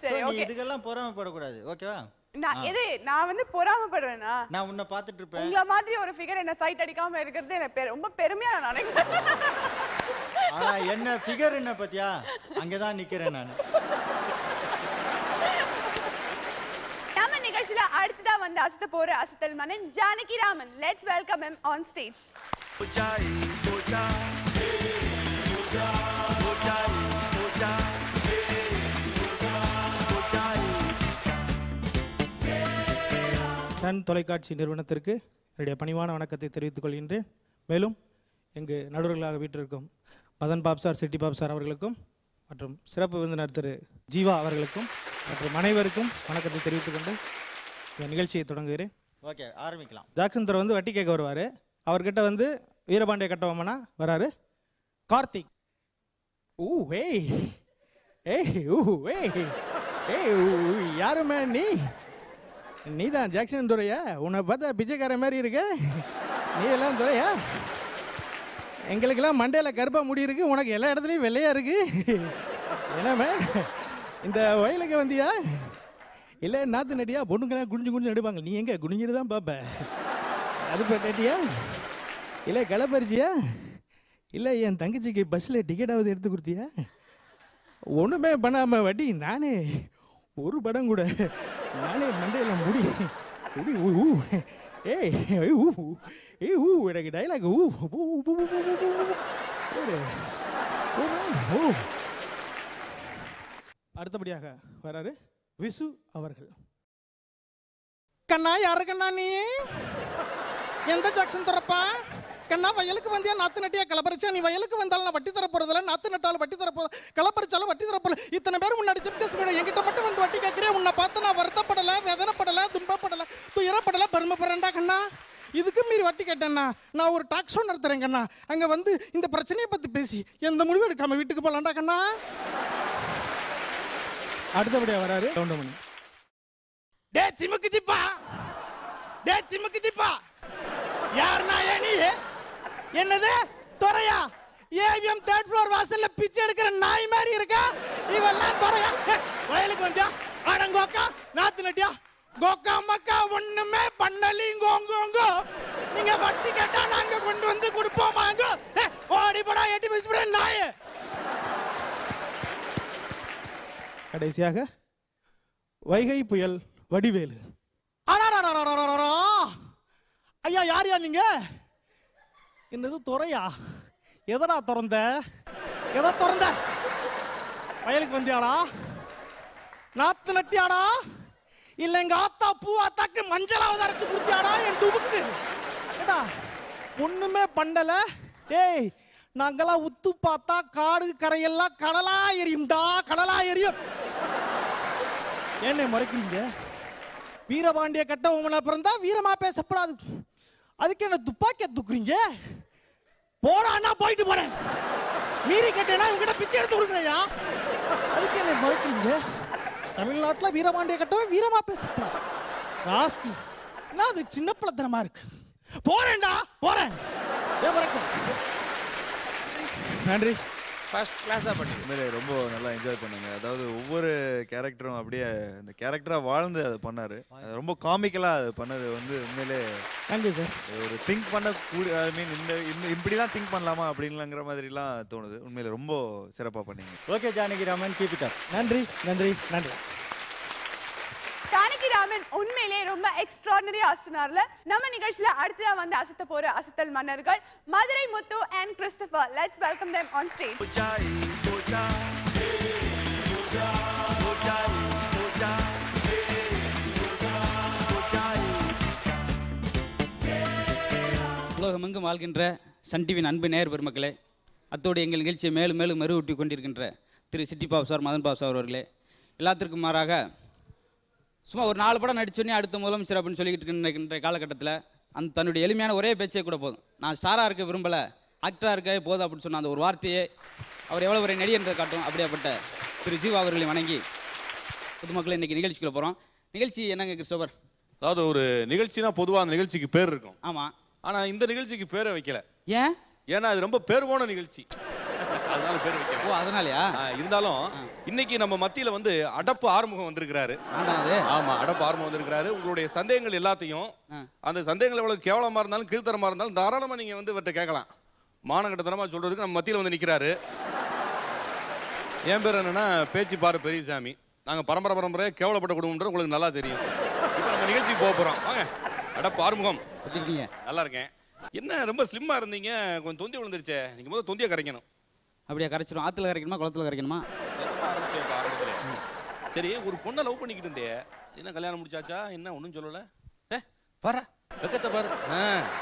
நீ ஓகே இதுக்கெல்லாம் பொறாமைப்படக்கூடாது. ஓகேவா நான் எது நான் வந்து பொறாமப்படுவேனா? நான் உன்னை பார்த்துட்டு இருப்பேன். உங்கள மாதிரி ஒரு ஃபிகர் என்ன சைட் அடிக்காம இருக்கிறது எனக்கு ரொம்ப பெருமையா நான் நினைக்கிறேன். ஆனா என்ன ஃபிகர் என்ன பத்தியா? அங்கதான் நிக்கிறேன் நான். நம்ம நிகழ்ச்சியில அடுத்ததா வந்து அசத்த போற அசத்தல் மன்னன் Janaki Raman. Let's welcome him on stage Sun தொலைக்காட்சி நிறுவனத்திற்கு என்னுடைய பணிவான வணக்கத்தை தெரிவித்துக் கொள்கின்றேன். மேலும் இங்கு நடுவர்களாக வீட்டிற்கும் Madan Bob sir Chitti Bob sir அவர்களுக்கும் மற்றும் சிறப்பு விருந்தினர் திரு ஜீவா அவர்களுக்கும் மற்றும் அனைவருக்கும் வணக்கத்தை தெரிவித்துக் கொண்டு இந்த நிகழ்ச்சியை தொடங்குகிறேன். ஓகே ஆரம்பிக்கலாம். ஜாக்சன் துறை வந்து வட்டி கேட்க வருவார். அவர்கிட்ட வந்து வீரபாண்டிய கட்டபொம்மனா வராரு. கார்த்திக். ஊ ஏய் ஏய் ஊ ஏய் ஏய் ஊ, யாருமே நீ? நீ தான் ஜாக்சன் துறையா உன்னை பார்த்தா பிச்சைக்கார மாதிரி இருக்க. நீ எல்லாம் துறையா எங்களுக்கெல்லாம் மண்டையில் கருப்பாக முடி இருக்குது உனக்கு எல்லா இடத்துலையும் வெள்ளையாக இருக்குது என்னமே இந்த வயலுக்கு வந்தியா? இல்லை நாத்து நடியா? பொண்ணுங்கெல்லாம் குனிஞ்சு குனிஞ்சு நடுவாங்க நீ எங்கே? குடிஞ்சிட்டு தான் பார்ப்ப அது கேட்டியா இல்லை களைப்பறிச்சியா இல்லை என் தங்கச்சிக்கு பஸ்ஸில் டிக்கெட்டாவது எடுத்து கொடுத்தியா? ஒன்றுமே பண்ணாமல் வட்டி நானே ஒரு படம் கூட நானே மண்டையில் முடி முடி ஊ ஊ. ஏய் ஏய், ஊ ஏய் ஊ எனக்கு டைலாக் ஊ ஊ, ஊ, ஊ, ஊ, ஊ, அடுத்தபடியாக வராரு விசு அவர்கள். கண்ணா யாரு கண்ணா நீ? எந்த ஜாக்சன் துறப்பா? கண்ணா வயலுக்கு வந்தியா? நாத்து நட்டியா? கிளப்பறிச்சா நீ வயலுக்கு வந்தாலும் நான் வட்டி தர போறதில்ல. நாத்து நட்டாலும் வட்டி தர போறது கிளப்பறிச்சாலும் வட்டி தர போறல இத்தனை பேர் முன்னாடி சிப்கஸ் மீன் என்கிட்ட மட்டும் வந்து வட்டி கேட்கிறேன் உன்னை பார்த்து நான் வருத்தப்படல வேதனைப்படல துன்பப்படல துயரப்படல. பெருமைப்படுறேன்டா கண்ணா. இதுக்கு மீறி வட்டி கேட்டேன்னா நான் ஒரு டாக் ஷோ நடத்துறேன் கண்ணா. அங்க வந்து இந்த பிரச்சனையை பத்தி பேசி எந்த முடிவும் எடுக்காம வீட்டுக்கு போலாம்டா கண்ணா. அடுத்தபடியா வராரு கவுண்டமணி. டே சிமுக்கு சிப்பா டே சிமுக்கு சிப்பா என்னது? துறையா? ஏவிஎம் தேர்ட் ஃப்ளோர் வாசல்ல பிச்சை எடுக்கிற நாய் மாதிரி இருக்கா? இவெல்லாம் துறையா? வயலுக்கு வந்தியா? அடங்கோக்கா நாத்து நட்டியா? கோக்கா மக்கா ஒண்ணுமே பண்ணலிங்கோங்கோங்க நீங்க வட்டி கேட்டா நாங்க கொண்டு வந்து கொடுப்போமாங்க ஏ, ஓடி போடா எட்டி பிடிச்சு நாய. கடைசியாக வைகை புயல் வடிவேலு. ஐயா யார் யார் நீங்க? என்னது துறையா? எதடா திறந்த? எதை திறந்த? வயலுக்கு வந்தியாடா? நாத்து நட்டியாடா? இல்ல எங்க ஆத்தா பூ ஆத்தாக்கு மஞ்சளாவது அரைச்சு கொடுத்தியாடா என் டுபுக்கு? ஏடா ஒண்ணுமே பண்ணல. டேய் நாங்கெல்லாம் உத்து பார்த்தா காடு கரையெல்லாம் கடலா எரியும்டா கடலா எரியும். என்ன முறைக்கிறீங்க? வீரபாண்டிய கட்ட கட்டவங்கள பிறந்தா வீரமா பேசப்படாது. அதுக்கு என்ன துப்பாக்கிய தூக்குறீங்க போடான்னா போயிட்டு போறேன். மீறி கேட்டேன்னா இவங்கிட்ட பிச்சை எடுத்து கொடுக்குறையா அதுக்கு என்ன முறைக்கிறீங்க? தமிழ்நாட்டில் வீரபாண்டிய கட்டவன் வீரமா பேசிட்டான். ராஸ்கி என்ன அது சின்ன பிள்ளைத்தனமா இருக்கு. போறேன்டா போறேன். நன்றி. ஃபர்ஸ்ட் கிளாஸாக பண்ணி உண்மையிலே ரொம்ப நல்லா என்ஜாய் பண்ணாங்க. அதாவது ஒவ்வொரு கேரக்டரும் அப்படியே அந்த கேரக்டரா வாழ்ந்து அதை பண்ணாரு. ரொம்ப காமிக்கலா அது பண்ணது வந்து உண்மையிலே தேங்க்யூ சார் ஒரு திங்க் பண்ண கூடிய ஐ மீன் இந்த இந்த இப்படிலாம் திங்க் பண்ணலாமா அப்படின்லாங்கிற மாதிரிலாம் தோணுது. உண்மையில ரொம்ப சிறப்பா பண்ணீங்க. Okay Janaki Raman keep it up நன்றி நன்றி நன்றி. ஜானகிராமன் உண்மையிலே ரொம்ப எக்ஸ்ட்ராடனரி அசனார்ல. நம்ம நிகழ்ச்சியில அடுத்ததா வந்து அசத்த போற அசத்தல் மன்னர்கள் Madurai Muthu and Christopher let's welcome them on stage. உலகமெங்கும் வாழ்கின்ற சன் டிவியின் அன்பு நேர் பெருமக்களே அத்தோடு எங்கள் நிகழ்ச்சியை மேலும் மேலும் மெருகூட்டி கொண்டிருக்கின்ற திரு சிட்டி பாபு சார் மதன் பாபு சார் அவர்களே எல்லாத்திற்கும் மாறாக சும்மா ஒரு நாலு படம் நடிச்சோன்னே அடுத்த முதலமைச்சர் அப்படின்னு சொல்லிக்கிட்டு இருக்கின்ற காலகட்டத்தில் அந்த தன்னுடைய எளிமையான ஒரே பேச்சே கூட போதும். நான் ஸ்டாராக இருக்க விரும்பலை ஆக்டராக இருக்க போதும் அப்படின்னு சொன்ன அந்த ஒரு வார்த்தையே அவர் எவ்வளோ ஒரு நடிகன்றதை காட்டும் அப்படியாப்பட்ட திரு ஜீவா அவர்களை வணங்கி பொதுமக்களை இன்னைக்கு நிகழ்ச்சிக்குள்ள போகிறோம் நிகழ்ச்சி என்னங்க கிறிஸ்டோபர்? அதாவது ஒரு நிகழ்ச்சினா பொதுவாக அந்த நிகழ்ச்சிக்கு பேர் இருக்கும். ஆமாம் ஆனால் இந்த நிகழ்ச்சிக்கு பேரை வைக்கல. ஏன்? ஏன்னா அது ரொம்ப பேர் போன நிகழ்ச்சி. அதனால பேர் வைக்கல ஓ அதனாலயா? இருந்தாலும் இன்னைக்கு நம்ம மத்தியில வந்து அடப்பு ஆறுமுகம் வந்திருக்கிறாரு. ஆமா அடப்பு ஆறுமுகம் வந்திருக்கிறாரு. உங்களுடைய சந்தேகங்கள் எல்லாத்தையும் அந்த சந்தேகங்கள் எவ்வளவு கேவலமா இருந்தாலும் கீழ்த்தரமா இருந்தாலும் தாராளமா நீங்க வந்து இவர்கிட்ட கேட்கலாம். மானகட்டத்தனமா சொல்றதுக்கு நம்ம மத்தியில வந்து நிக்கிறாரு. என் பேர் என்னன்னா பேச்சு பாரு பெரியசாமி. நாங்க பரம்பரை பரம்பரையா கேவலப்பட்ட குடும்பம்ன்றது உங்களுக்கு நல்லா தெரியும். இப்போ நம்ம நிகழ்ச்சிக்கு போக போறோம். வாங்க அடப்பு ஆறுமுகம் நல்லா இருக்கேன். என்ன ரொம்ப ஸ்லிம்மா இருந்தீங்க? கொஞ்சம் தொந்தி விழுந்துருச்சே. நீங்க முதல்ல தொந்தியை கரைக்கணும். அப்படியே கரைச்சிரும். ஆத்துல கரைக்கணுமா குளத்துல கரைக்கணுமா? சரி ஒரு பொண்ணை லவ் பண்ணிக்கிட்டு இருந்தே. என்ன கல்யாணம் முடிச்சாச்சா? என்ன ஒன்றும் சொல்லல? ஏ பாரு வெக்கத்தை பாரு. ஆ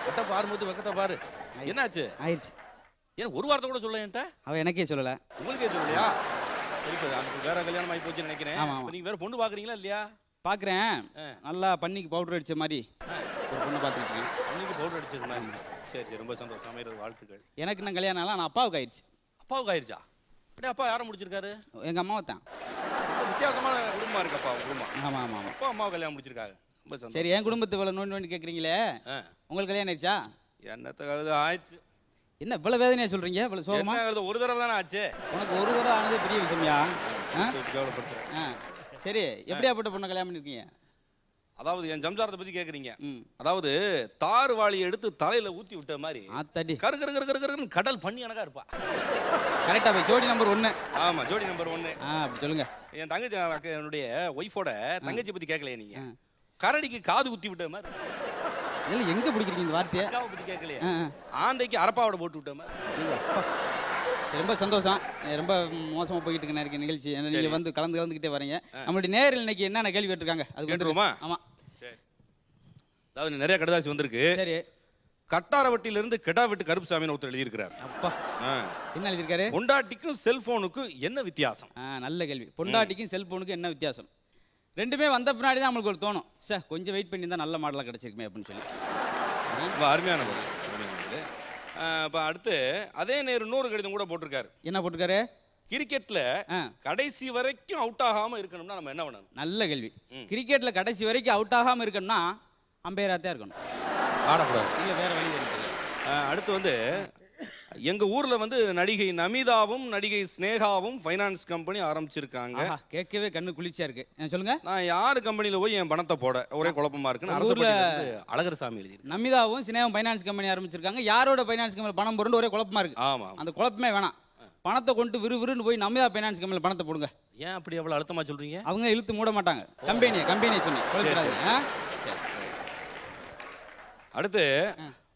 வெட்ட பாரும்போது வெக்கத்தை பாரு. என்னாச்சு? ஆயிடுச்சு. ஏன் ஒரு வார்த்தை கூட சொல்ல என்கிட்ட? அவ எனக்கே சொல்லல. உங்களுக்கே சொல்லலையா? வேற கல்யாணம் ஆகி போச்சுன்னு நினைக்கிறேன். ஆமா, ஆமா. இப்ப நீங்க வேற பொண்ணு பாக்குறீங்களா இல்லையா? பாக்குறேன். நல்லா பண்ணிக்கு பவுடர் அடிச்ச மாதிரி ஒரு பொண்ணை பார்த்துருக்கேன் அன்னைக்கு பவுடர் அடிச்சிருந்தாங்க சரி சரி ரொம்ப சந்தோஷம். வாழ்த்துக்கள். எனக்கு இன்னும் கல்யாணம் ஆனால் அப்பாவுக்கு ஆயிடுச்சு. அப்பாவுக்கு ஆயிருச்சா? அப்படியே அப்பா யாரை முடிச்சிருக்காரு? எங்க அம்மாவை தான். வித்தியாசமான குடும்பமா இருக்கு அப்பா குடும்பம். ஆமா ஆமா ஆமா. அப்பா அம்மாவை கல்யாணம் முடிச்சிருக்காங்க ரொம்ப சந்தோஷம். சரி என் குடும்பத்தை இவ்வளோ நோண்டி நோண்டி கேட்குறீங்களே உங்களுக்கு கல்யாணம் ஆயிடுச்சா? என்னத்த கழுது ஆயிடுச்சு. என்ன இவ்வளோ வேதனையா சொல்றீங்க? இவ்வளோ சோகமா? என்ன கழுது ஒரு தடவை தானே ஆச்சு? உனக்கு ஒரு தடவை ஆனதே பெரிய விஷயம்யா? ஆ? கேவலப்படுத்துறேன் ஆ. சரி எப்படியாப்பட்ட பொண்ணை கல்யாணம் பண்ணிருக்கீங்க? அதாவது என் ஜம்சாரத்தை பத்தி கேக்குறீங்க. அதாவது தார் வாளியை எடுத்து தலையில ஊத்தி விட்ட மாதிரி ஆத்தாடி. கரு கரு கரு கரு கடல் பண்ணி எனக்கா இருப்பா. கரெக்டா போய் ஜோடி நம்பர் ஒன்று ஆமா ஜோடி நம்பர் ஒன்னு சொல்லுங்க. என் தங்கச்சி என்னுடைய ஒய்ஃபோட தங்கச்சி பத்தி கேட்கலையே நீங்க? கரடிக்கு காது குத்தி விட்ட மாதிரி. இதெல்லாம் எங்க பிடிக்கிறீங்க இந்த வார்த்தையை? பத்தி கேட்கலையே ஆ, ஆ. ஆந்தைக்கு அரப்பாவோட போட்டு விட்ட மாதிரி. ரொம்ப சந்தோஷம். ரொம்ப மோசமா போயிட்டு இருக்கு இருக்க நிகழ்ச்சி. நீங்க. வந்து கலந்து கலந்துக்கிட்டே வரீங்க. நம்மளுடைய நேரில் இன்னைக்கு என்னென்ன கேள்வி கேட்டிருக்காங்க? அது கேட்டுருவோமா? ஆமா. அதாவது நிறைய கடுதாசி வந்திருக்கு. சரி. கட்டாரவட்டியில இருந்து கெடா விட்டு கருப்புசாமின்னு ஒருத்தர் எழுதியிருக்கிறார். அப்பா. என்ன எழுதியிருக்காரு? பொண்டாட்டிக்கும் செல்போனுக்கும் என்ன வித்தியாசம்? நல்ல கேள்வி. பொண்டாட்டிக்கும் செல்போனுக்கும் என்ன வித்தியாசம்? ரெண்டுமே வந்த பின்னாடி தான் நம்மளுக்கு ஒரு தோணும். சார் கொஞ்சம் வெயிட் பண்ணி தான் நல்ல மாடலாக கிடச்சிருக்குமே அப்படின்னு சொல்லி. ரொம்ப அருமையான பதில் அருமையான பதில். இப்ப அடுத்து அதே நேரு இன்னொரு கடிதம் கூட போட்டிருக்காரு. என்ன போட்டிருக்காரு? கிரிக்கெட்ல கடைசி வரைக்கும் அவுட் ஆகாம இருக்கணும்னா நம்ம என்ன பண்ணணும்? நல்ல கேள்வி. கிரிக்கெட்ல கடைசி வரைக்கும் அவுட் ஆகாம இருக்கணும்னா அம்பையரா தான் இருக்கணும். ஆடக்கூடாது. இல்ல வேற வழி அடுத்து வந்து எங்க ஊர்ல வந்து நடிகை நமிதாவும் நடிகை ஸ்னேகாவும் ஃபைனான்ஸ் கம்பெனி ஆரம்பிச்சிருக்காங்க. கேட்கவே கண்ணு குளிர்ச்சியா இருக்கு. சொல்லுங்க. நான் யாரு கம்பெனில போய் என் பணத்தை போட? ஒரே குழப்பமா இருக்குன்னு அரசு அழகர் சாமி எழுதி நமிதாவும் சினேகம் ஃபைனான்ஸ் கம்பெனி ஆரம்பிச்சிருக்காங்க. யாரோட ஃபைனான்ஸ் கம்பெனி பணம் போடுறது ஒரே குழப்பமா இருக்கு. ஆமா அந்த குழப்பமே வேணாம். பணத்தை கொண்டு விறு விறுன்னு போய் நமிதா ஃபைனான்ஸ் கம்பெனியில் பணத்தை போடுங்க. ஏன் அப்படி அவ்வளவு அழுத்தமா சொல்றீங்க? அவங்க இழுத்து மூட மாட்டாங்க. கம்பெனியை கம்பெனியை சொன்னேன்? அடுத்து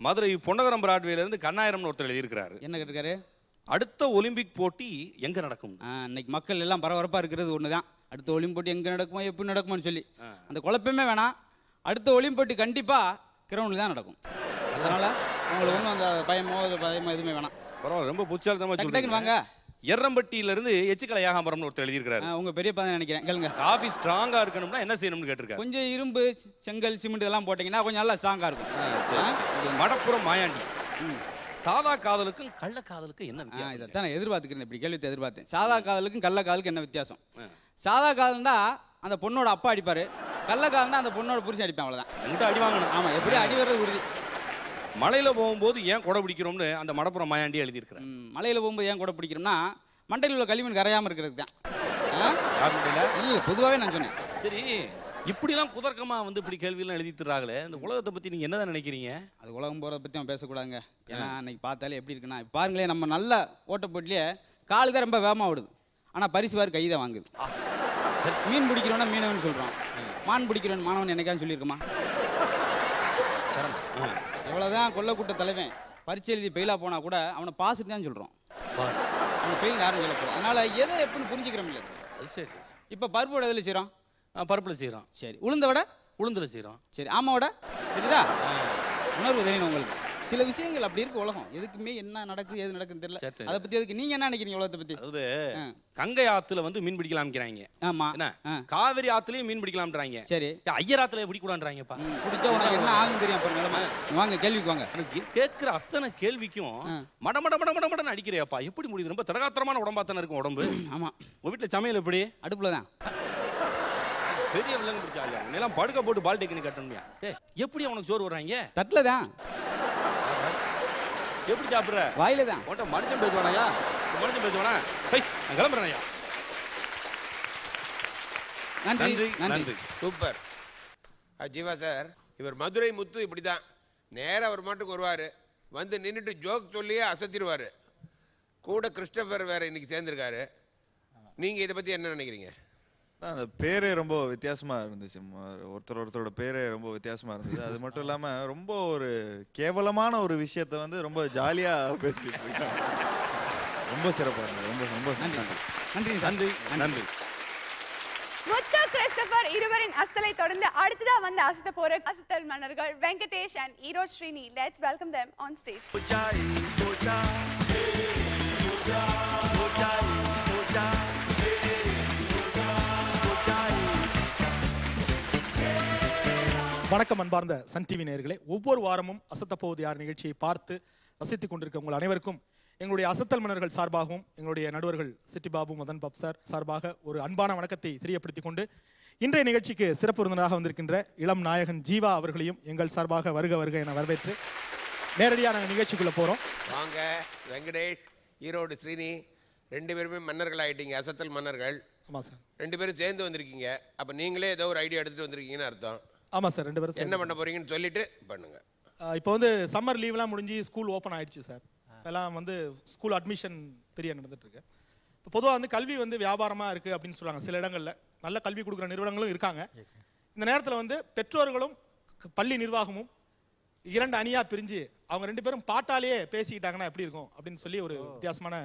மதுரை பொன்னகரம் பிராட்வேல இருந்து கண்ணாயிரம்னு ஒருத்தர் எழுதியிருக்கிறாரு. என்ன கேட்டிருக்காரு? அடுத்த ஒலிம்பிக் போட்டி எங்க நடக்கும்? ஆ, இன்னைக்கு மக்கள் எல்லாம் பரபரப்பாக இருக்கிறது ஒன்று தான் அடுத்த ஒலிம்போட்டி எங்கே நடக்குமோ எப்படி நடக்குமோன்னு சொல்லி. அந்த குழப்பமே வேணாம். அடுத்த ஒலிம்போட்டி கண்டிப்பாக கிரவுண்டில் தான் நடக்கும். அதனால் உங்களுக்கு ஒன்றும் அந்த பயமோ அது பயமோ எதுவுமே வேணாம். பரவாயில்ல ரொம்ப புச்சாலித்தமா டக்கு டக்குன்னு வாங்க. சொல்றீங்க எர்ரம்பட்டியில இருந்து எச்சுக்கலை யாகாம்பரம்னு ஒருத்தர் எழுதியிருக்கிறாரு. ஆ, உங்க பெரிய தான் நினைக்கிறேன். கேளுங்க. காஃபி ஸ்ட்ராங்கா இருக்கணும்னா என்ன செய்யணும்னு கேட்டிருக்காரு? கொஞ்சம் இரும்பு செங்கல் சிமெண்ட் இதெல்லாம் போட்டிங்கன்னா கொஞ்சம் நல்லா ஸ்ட்ராங்காக இருக்கும். மடப்புறம் மாயாண்டி. சாதா காதலுக்கும் கள்ள காதலுக்கும் என்ன வித்தியாசம்? இதைத்தான் நான் எதிர்பார்த்துக்கிறேன். இப்படி கேள்வி எதிர்பார்த்தேன். சாதா காதலுக்கும் கள்ள காதலுக்கும் என்ன வித்தியாசம்? சாதா காதல்னா அந்த பொண்ணோட அப்பா அடிப்பாரு. கள்ள காதல்னா அந்த பொண்ணோட புருஷன் அடிப்பான் அவ்வளோதான் அடி வாங்கணும். ஆமா எப்படி அடி வர்றது உறுதி. மலையில போகும்போது ஏன் கொடை பிடிக்கிறோம்னு அந்த மடப்புறம் மாயாண்டி எழுதியிருக்கிறார். ம், மலையில போகும்போது ஏன் கூட பிடிக்கிறோம்னா மண்டையில் உள்ள களிமண் கரையாம இருக்கிறதுக்கு தான். ஆ? இல்ல பொதுவாகவே நான் சொன்னேன். சரி இப்படிலாம் குதர்க்கமா வந்து இப்படி கேள்வியெல்லாம் எழுதி தர்றாங்களே இந்த உலகத்தை பத்தி நீங்க என்னதான் நினைக்கிறீங்க? அது உலகம் போகிறத பற்றி அவன் பேசக்கூடாதுங்க. ஏன்னா அன்னைக்கு பார்த்தாலே எப்படி இருக்குன்னா இப்ப பாருங்களேன் நம்ம நல்ல ஓட்ட போட்டிலே கால் தான் ரொம்ப வேகமாக ஓடுது. ஆனால் பரிசு வார் கை தான் வாங்குது. மீன் பிடிக்கிறவனா மீனவன் சொல்கிறான் மான் பிடிக்கிறவன் மாணவன் என்னைக்கான்னு சொல்லியிருக்குமா? எவ்வளோதான் கொல்லக்கூட்ட தலைவன். பரிச்சை எழுதி பெயிலாக போனால் கூட அவனை பாஸ் தான் சொல்கிறோம் அவனை பெயில் யாரும் சொல்ல போகிறோம் அதனால் எதை எப்படின்னு புரிஞ்சுக்கிறோம் இல்லை. அது சரி இப்போ பருப்பு வடை எதில் செய்கிறோம் பருப்புல செய்யறோம் சரி. உளுந்த வடை? உளுந்துல செய்யறோம் சரி. ஆமா வடை? தெரியுதா? உணர்வு தெரியணும் உங்களுக்கு. சில விஷயங்கள் அப்படி இருக்கு உலகம். எதுக்குமே என்ன நடக்குது எது நடக்குதுன்னு தெரியல. சரி. அதை பத்தி எதுக்கு நீங்க என்ன நினைக்கிறீங்க உலகத்தை பத்தி? அதாவது கங்கை ஆத்துல வந்து மீன் பிடிக்கலாம்ங்கிறாங்க. ஆமா. என்ன? காவிரி ஆத்துலயும் மீன் பிடிக்கலாம்ன்றாங்க. சரி. ஐயர் ஆத்துல பிடிக்கூடாதுன்றாங்கப்பா பிடிச்சா உனக்கு என்ன ஆகும்? தெரியும் நிலைமை. வாங்க கேள்விக்கு வாங்க. கேட்கிற அத்தனை கேள்விக்கும் மட மட மட மட மடன்னு அடிக்கிறியாப்பா. எப்படி முடியுது? ரொம்ப தடகாத்திரமான உடம்பா தானே இருக்கும் உடம்பு. ஆமா. உங்க வீட்டுல சமையல் எப்படி? அடுப்புல தான். பெரிய விலங்கு பிடிச்சா இல்லையா படுக்க போட்டு பால் டெக்னிக் கட்டணும்யா. ஏ எப்படி அவனுக்கு சோறு வர்றாங்க தட்டுல தான். எப்படி சாப்பிடுற? வாயில தான் உன்ட்ட மனுஷன் பேசுவானாயா? மனுஷன் பேசுவானா? ஹை நான் கிளம்புறேன்யா. நன்றி நன்றி சூப்பர். ஜீவா சார் இவர் மதுரை முத்து இப்படி தான் நேராக அவர் மாட்டுக்கு வருவார். வந்து நின்றுட்டு ஜோக் சொல்லியே அசத்திடுவார். கூட கிறிஸ்டபர் வேற இன்னைக்கு சேர்ந்துருக்காரு. நீங்கள் இதை பற்றி என்ன நினைக்கிறீங்க? அந்த பேரே ரொம்ப வித்தியாசமா இருந்துச்சு. ஒருத்தர் ஒருத்தரோட பேரே ரொம்ப வித்தியாசமா இருந்தது. அது மட்டும் இல்லாம ரொம்ப ஒரு கேவலமான ஒரு விஷயத்த வந்து ரொம்ப ஜாலியா பேசிட்டு ரொம்ப சிறப்பா இருந்தது. ரொம்ப ரொம்ப நன்றி. நன்றி நன்றி. கிறிஸ்டபர் இருவரின் அசத்தலை தொடர்ந்து அடுத்ததா வந்து அசத்த போற அசத்தல் மன்னர்கள் Venkatesh and Erode Srini. Let's welcome them on stage வணக்கம் அன்பார்ந்த சன் டிவி நேயர்களே. ஒவ்வொரு வாரமும் அசத்த போவது யார் நிகழ்ச்சியை பார்த்து ரசித்துக் கொண்டிருக்க உங்கள் அனைவருக்கும் எங்களுடைய அசத்தல் மன்னர்கள் சார்பாகவும் எங்களுடைய நடுவர்கள் சிட்டி பாபு மதன் பாப் சார் சார்பாக ஒரு அன்பான வணக்கத்தை தெரியப்படுத்திக் கொண்டு இன்றைய நிகழ்ச்சிக்கு சிறப்பு விருந்தினராக வந்திருக்கின்ற இளம் நாயகன் ஜீவா அவர்களையும் எங்கள் சார்பாக வருக வருக என வரவேற்று நேரடியாக நாங்கள் நிகழ்ச்சிக்குள்ள போறோம். வாங்க வெங்கடேஷ் ஈரோடு ஸ்ரீனி ரெண்டு பேருமே மன்னர்கள் ஆயிட்டீங்க அசத்தல் மன்னர்கள். ஆமா சார். ரெண்டு பேரும் சேர்ந்து வந்திருக்கீங்க. அப்போ நீங்களே ஏதோ ஒரு ஐடியா எடுத்துகிட்டு வந்திருக்கீங்கன்னு அர்த்தம். ஆமாம் சார் ரெண்டு பேரும் என்ன பண்ண போறீங்கன்னு சொல்லிட்டு பண்ணுங்க. இப்போ வந்து சம்மர் லீவ்லாம் முடிஞ்சு ஸ்கூல் ஓப்பன் ஆயிடுச்சு சார். எல்லாம் வந்து ஸ்கூல் அட்மிஷன் பீரியட் நடந்துட்டு இருக்கு இப்போ பொதுவாக வந்து கல்வி வந்து வியாபாரமாக இருக்குது அப்படின்னு சொல்கிறாங்க சில இடங்களில். நல்ல கல்வி கொடுக்குற நிறுவனங்களும் இருக்காங்க. இந்த நேரத்தில் வந்து பெற்றோர்களும் பள்ளி நிர்வாகமும் இரண்டு அணியாக பிரிஞ்சு அவங்க ரெண்டு பேரும் பாட்டாலேயே பேசிக்கிட்டாங்கன்னா எப்படி இருக்கும் அப்படின்னு சொல்லி ஒரு வித்தியாசமான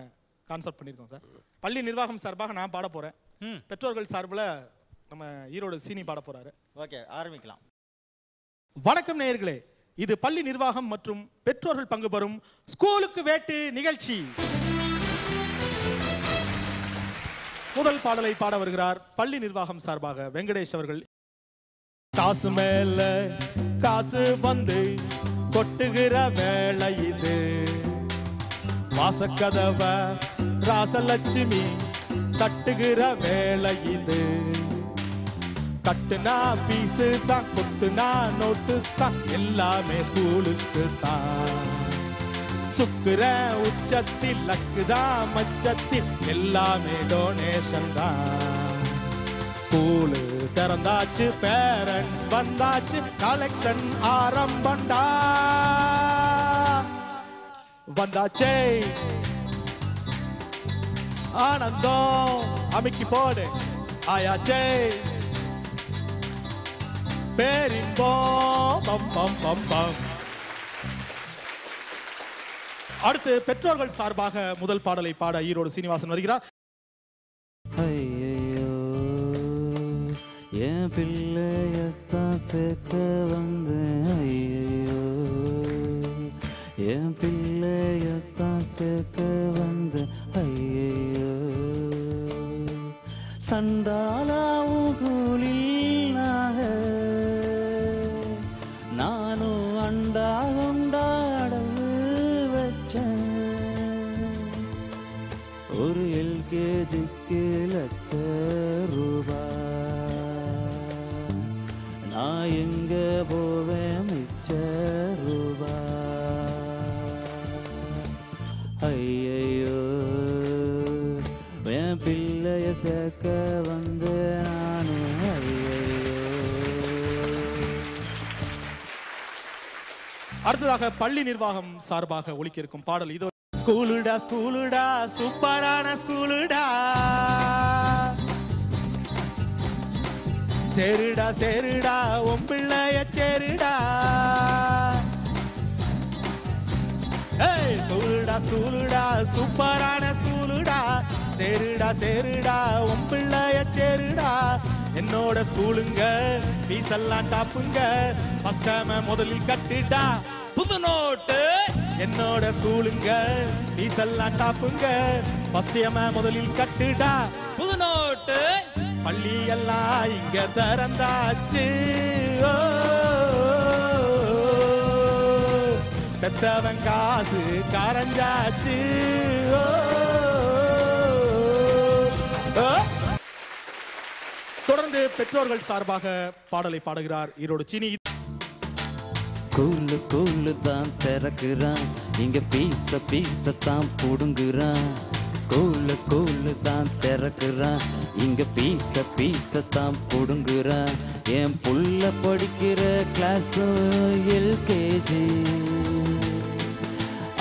கான்செப்ட் பண்ணியிருக்கோம் சார். பள்ளி நிர்வாகம் சார்பாக நான் பாட போகிறேன் பெற்றோர்கள் சார்பில் நம்ம ஈரோடு சீனி பாட போகிறாரு ஓகே ஆரம்பிக்கலாம். வணக்கம் நேயர்களே. இது பள்ளி நிர்வாகம் மற்றும் பெற்றோர்கள் பங்கு பெறும் ஸ்கூலுக்கு வேட்டு நிகழ்ச்சி. முதல் பாடலை பாட வருகிறார் பள்ளி நிர்வாகம் சார்பாக வெங்கடேஷ் அவர்கள். காசு மேல காசு வந்து கொட்டுகிற வேலை இது. வாசக்கதவ ராசலட்சுமி தட்டுகிற வேலை இது. கட்டுனா பீஸு தான் கொட்டுனா நோட்டு தான். எல்லாமே ஸ்கூலுக்கு தான். சுக்குற உச்சத்தில் லக்குதா மச்சத்தில். எல்லாமே டொனேஷன் தான். ஸ்கூலு திறந்தாச்சு பேரண்ட்ஸ் வந்தாச்சு கலெக்ஷன் ஆரம்பண்டா. வந்தாச்சே. ஆனந்தம் அமுக்கி போடு. ஆயாச்சே. பேரின்பம் அடுத்து பெற்றோர்கள் சார்பாக முதல் பாடலை பாட ஈரோடு சீனிவாசன் வருகிறார். என் பிள்ளையத்தான் சேர்க்க வந்தேன். என் பிள்ளையத்தான் சேர்க்க வந்தேன். ஐயோ சண்டாலாவும் அடுத்ததாக பள்ளி நிர்வாகம் சார்பாக ஒழிக்க இருக்கும் பாடல் இது. ஸ்கூலுடா ஸ்கூலுடா சூப்பரான ஸ்கூலுடா. சேருடா சேருடா உன் பிள்ளைய சேருடா. ஏய் ஸ்கூலுடா ஸ்கூலுடா சூப்பரான ஸ்கூலுடா. சேருடா சேருடா உன் பிள்ளைய சேருடா. என்னோட ஸ்கூலுங்க ஃபீஸ் எல்லாம் டாப்புங்க. முதலில் கட்டுடா. புது நோட்டு. என்னோட ஸ்கூலுங்க ஃபீஸ் எல்லாம் டாப்புங்க ஃபர்ஸ்ட் முதலில் கட்டுடா. புது நோட்டு. பள்ளி எல்லாம் இங்க திறந்தாச்சு. பெத்தவன் காசு கரைஞ்சாச்சு. தொடர்ந்து பெற்றோர்கள் சார்பாக பாடலை பாடுகிறார் ஈரோடு சீனி ஸ்கூலு ஸ்கூலு தான் திறக்குறான். இங்கே பீச பீச தான் புடுங்குறான். ஸ்கூலு ஸ்கூல்ல தான் திறக்குறான். இங்கே பீச பீச தான் புடுங்குறான். என் புள்ள படிக்கிற கிளாஸ் எல்கேஜி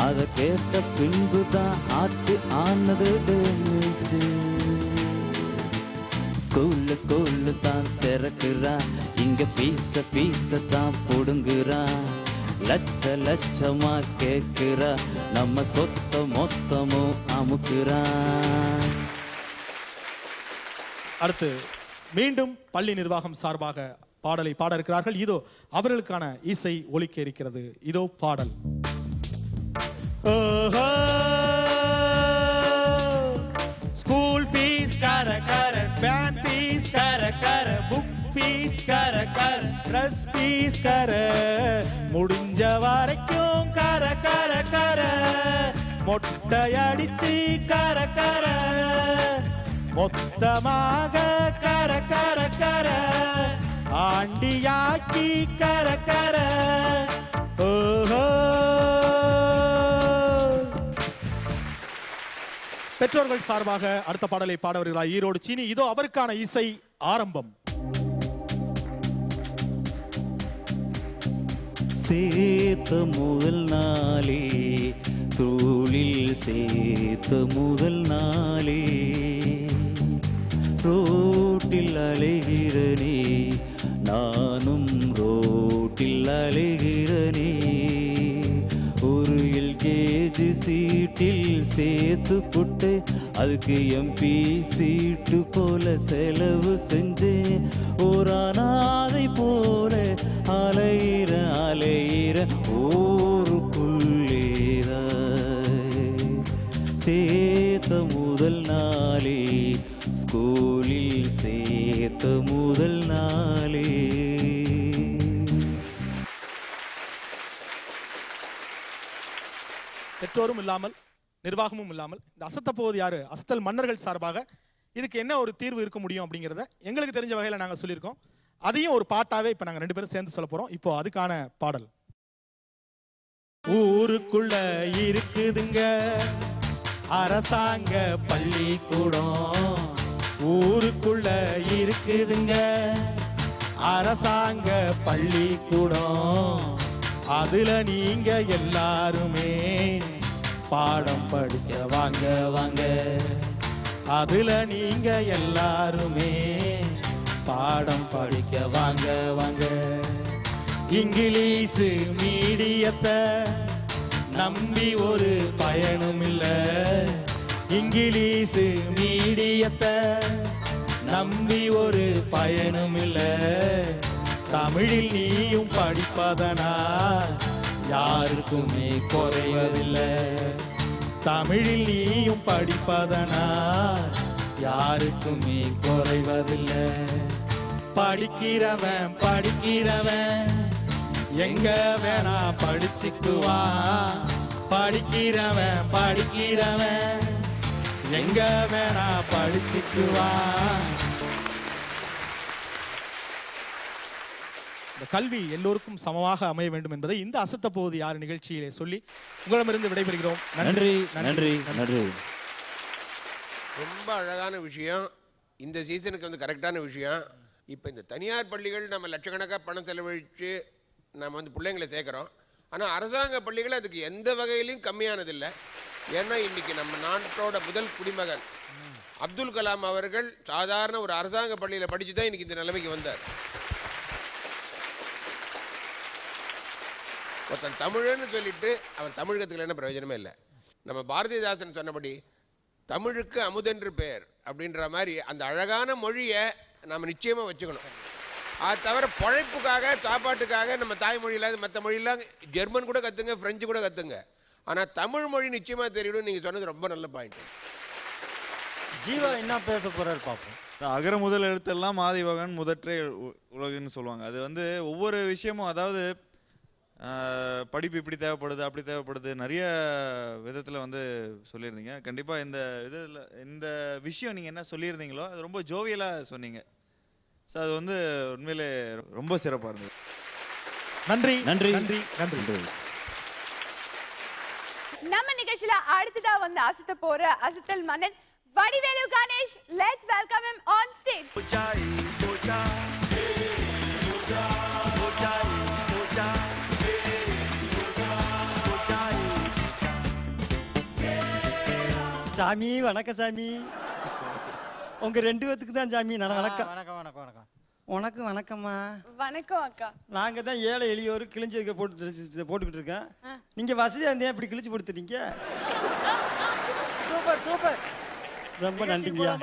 அதை கேட்ட பின்பு தான் ஆட்டு ஆனது ஸ்கூல்ல ஸ்கூல்ல தான் திறக்குறா இங்க பீச பீச தான் புடுங்குறா லட்ச லட்சமா கேக்குறா நம்ம சொத்த மொத்தமும் அமுக்குறா அடுத்து மீண்டும் பள்ளி நிர்வாகம் சார்பாக பாடலை பாட இருக்கிறார்கள். இதோ அவர்களுக்கான இசை ஒலிக்க இருக்கிறது. இதோ பாடல். ஓஹோ. பீஸ் கர கர ட்ரெஸ் பீஸ் கர முடிஞ்ச வரைக்கும் கர கர கர. மொட்டை அடிச்சு கர கர. மொத்தமாக கர கர கர. ஆண்டியாக்கி கர கர. ஓஹோ. பெற்றோர்கள் சார்பாக அடுத்த பாடலை பாட ஈரோடு சீனி. இதோ அவருக்கான இசை ஆரம்பம். சேர்த்த முதல் நாளே தோளில் சேர்த்த முதல் நாளே. ரோட்டில் அலைகிறனே நானும் ரோட்டில் அலைகிறனே ஒரு எல்கேஜி சீட்டில் சேர்த்து புட்டு அதுக்கு எம்பி சீட்டு போல செலவு செஞ்சேன். ஒரு அனாதை போல சேர்த்த முதல் நாளே. ஸ்கூலில் சேர்த்த முதல் நாளே. பெற்றோரும் இல்லாமல் நிர்வாகமும் இல்லாமல் இந்த அசத்த போவது யாரு? அசத்தல் மன்னர்கள் சார்பாக இதுக்கு என்ன ஒரு தீர்வு இருக்க முடியும் அப்படிங்கிறத எங்களுக்கு தெரிஞ்ச வகையில் நாங்கள் சொல்லியிருக்கோம். அதையும் ஒரு பாட்டாவே இப்போ நாங்கள் ரெண்டு பேரும் சேர்ந்து சொல்ல போறோம். இப்போ அதுக்கான பாடல். ஊருக்குள்ள இருக்குதுங்க. அரசாங்க பள்ளிக்கூடம் ஊருக்குள்ள இருக்குதுங்க. அரசாங்க பள்ளிக்கூடம் அதுல நீங்க எல்லாருமே பாடம் படிக்க வாங்க வாங்க. அதுல நீங்க எல்லாருமே பாடம் படிக்க வாங்க வாங்க. இங்கிலீஷு மீடியத்தை நம்பி ஒரு பயனும் இல்ல இங்கிலீஷு மீடியத்தை நம்பி ஒரு பயனும் இல்ல தமிழில் நீயும் படிப்பதனா யாருக்குமே குறைவதில்லை. தமிழில் நீயும் படிப்பதனா யாருக்குமே குறைவதில்லை. படிக்கிறவன் படிக்கிறவன். எங்க வேணா படிச்சுக்குவான் படிக்கிறவன் படிக்கிறவன். எங்க வேணா படிச்சுக்குவான் இந்த கல்வி எல்லோருக்கும் சமமாக அமைய வேண்டும் என்பதை இந்த அசத்த போவது யார் நிகழ்ச்சியிலே சொல்லி உங்களிடமிருந்து விடைபெறுகிறோம். நன்றி நன்றி நன்றி ரொம்ப அழகான விஷயம். இந்த சீசனுக்கு வந்து கரெக்டான விஷயம். இப்போ இந்த தனியார் பள்ளிகள் நம்ம லட்சக்கணக்காக பணம் செலவழித்து நம்ம வந்து பிள்ளைங்களை சேர்க்குறோம். ஆனால் அரசாங்க பள்ளிகள் அதுக்கு எந்த வகையிலையும் கம்மியானதில்லை. ஏன்னா இன்றைக்கி நம்ம நாட்டோட முதல் குடிமகன் அப்துல் கலாம் அவர்கள் சாதாரண ஒரு அரசாங்க பள்ளியில் படித்து தான் இன்னைக்கு இந்த நிலைமைக்கு வந்தார். ஒருத்தன் தமிழன்னு சொல்லிட்டு அவன் தமிழகத்துக்கு என்ன பிரயோஜனமே இல்லை. நம்ம பாரதிதாசன் சொன்னபடி தமிழுக்கு அமுதென்று பெயர் அப்படின்ற மாதிரி அந்த அழகான மொழியை நம்ம நிச்சயமாக வச்சுக்கணும். அது தவிர பழைப்புக்காக சாப்பாட்டுக்காக நம்ம தாய்மொழியில் மற்ற மொழியெல்லாம் ஜெர்மன் கூட கற்றுங்க ஃப்ரெஞ்சு கூட கற்றுங்க ஆனால் தமிழ் மொழி நிச்சயமாக தெரியணும் நீங்கள் சொன்னது ரொம்ப நல்ல பாயிண்ட் ஜீவா என்ன பேச போறாரு பார்ப்போம் அகர முதல் எழுத்தெல்லாம் ஆதிவகன் முதற்றே உ- உலகுன்னு சொல்லுவாங்க. அது வந்து ஒவ்வொரு விஷயமும் அதாவது படிப்பு இப்படி தேவைப்படுது அப்படி தேவைப்படுது நிறைய விதத்தில் வந்து சொல்லியிருந்தீங்க. கண்டிப்பாக இந்த இதில் இந்த விஷயம் நீங்கள் என்ன சொல்லியிருந்தீங்களோ அது ரொம்ப ஜோவியலாக சொன்னீங்க. ஸோ அது வந்து உண்மையிலே ரொம்ப சிறப்பாக இருந்தது. நன்றி. நன்றி. நன்றி. நன்றி. நம்ம நிகழ்ச்சியில அடுத்ததா வந்து அசத்த போற அசத்தல் மன்னன் Vadivelu Ganesh. Let's welcome him on stage சாமி வணக்கம் சாமி. உங்க ரெண்டு பேத்துக்கு தான் சாமி நான் வணக்கம். வணக்கம் வணக்கம். வணக்கம் உனக்கு வணக்கம்மா. வணக்கம் அக்கா. நாங்க தான் ஏழை எளியோர் கிழிஞ்சு போட்டு போட்டுக்கிட்டு இருக்கேன். நீங்க வசதியா இருந்தே இப்படி கிழிச்சு கொடுத்துட்டீங்க? Super super. ரொம்ப நன்றிங்கய்யா?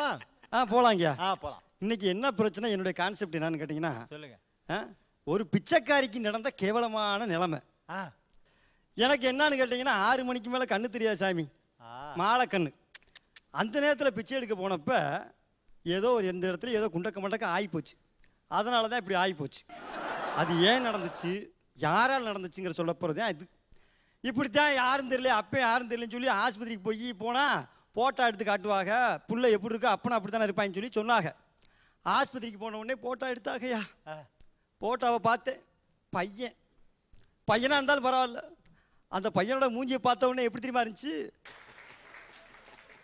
ஆ போலாங்கய்யா. ஆ போலாம். இன்னைக்கு என்ன பிரச்சனை? என்னுடைய கான்செப்ட் என்னன்னு கேட்டிங்கன்னா சொல்லுங்க. ஆ, ஒரு பிச்சைக்காரிக்கு நடந்த கேவலமான நிலைமை. ஆ. எனக்கு என்னன்னு கேட்டிங்கன்னா ஆறு மணிக்கு மேலே கண்ணு தெரியாது சாமி. மாலை கண்ணு. அந்த நேரத்தில் பிச்சை எடுக்க போனப்ப ஏதோ ஒரு எந்த இடத்துல ஏதோ குண்டக்க மண்டக்க ஆகிப்போச்சு அதனால தான் இப்படி ஆகிப்போச்சு அது ஏன் நடந்துச்சு? யாரால் நடந்துச்சுங்கிற சொல்ல போகிறது தான் இது இப்படித்தான் யாரும் தெரியல அப்போ யாரும் தெரியலன்னு சொல்லி ஆஸ்பத்திரிக்கு போய் போனால் போட்டோ எடுத்து காட்டுவாங்க புள்ள எப்படி இருக்கோ? அப்பனா அப்படி தானே இருப்பான்னு சொல்லி சொன்னாங்க ஆஸ்பத்திரிக்கு போன உடனே போட்டோ எடுத்தாங்கய்யா போட்டோவை பார்த்தேன். பையன். பையனாக இருந்தாலும் பரவாயில்ல. அந்த பையனோட மூஞ்சியை பார்த்த உடனே எப்படி தெரியுமா இருந்துச்சு?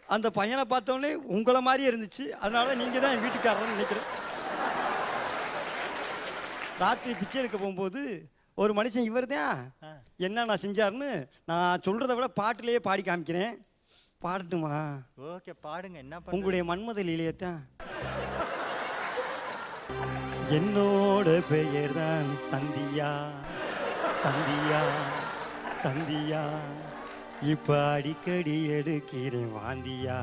அந்த பையனை பார்த்த உடனே உங்களை மாதிரியே இருந்துச்சு. அதனால தான் நீங்கள் தான் என் வீட்டுக்காரர்னு நினைக்கிறேன். ராத்திரி பிச்சை எடுக்க போகும்போது ஒரு மனுஷன் இவர் தான் என்ன நான் செஞ்சாருன்னு நான் சொல்கிறத விட பாட்டிலேயே பாடி காமிக்கிறேன். பாடட்டுமா? ஓகே பாடுங்க. என்ன உங்களுடைய மன்மத லீலையத்தான். என்னோட பெயர் தான் சந்தியா. சந்தியா சந்தியா. இப்ப அடிக்கடி எடுக்கிறேன் வாந்தியா.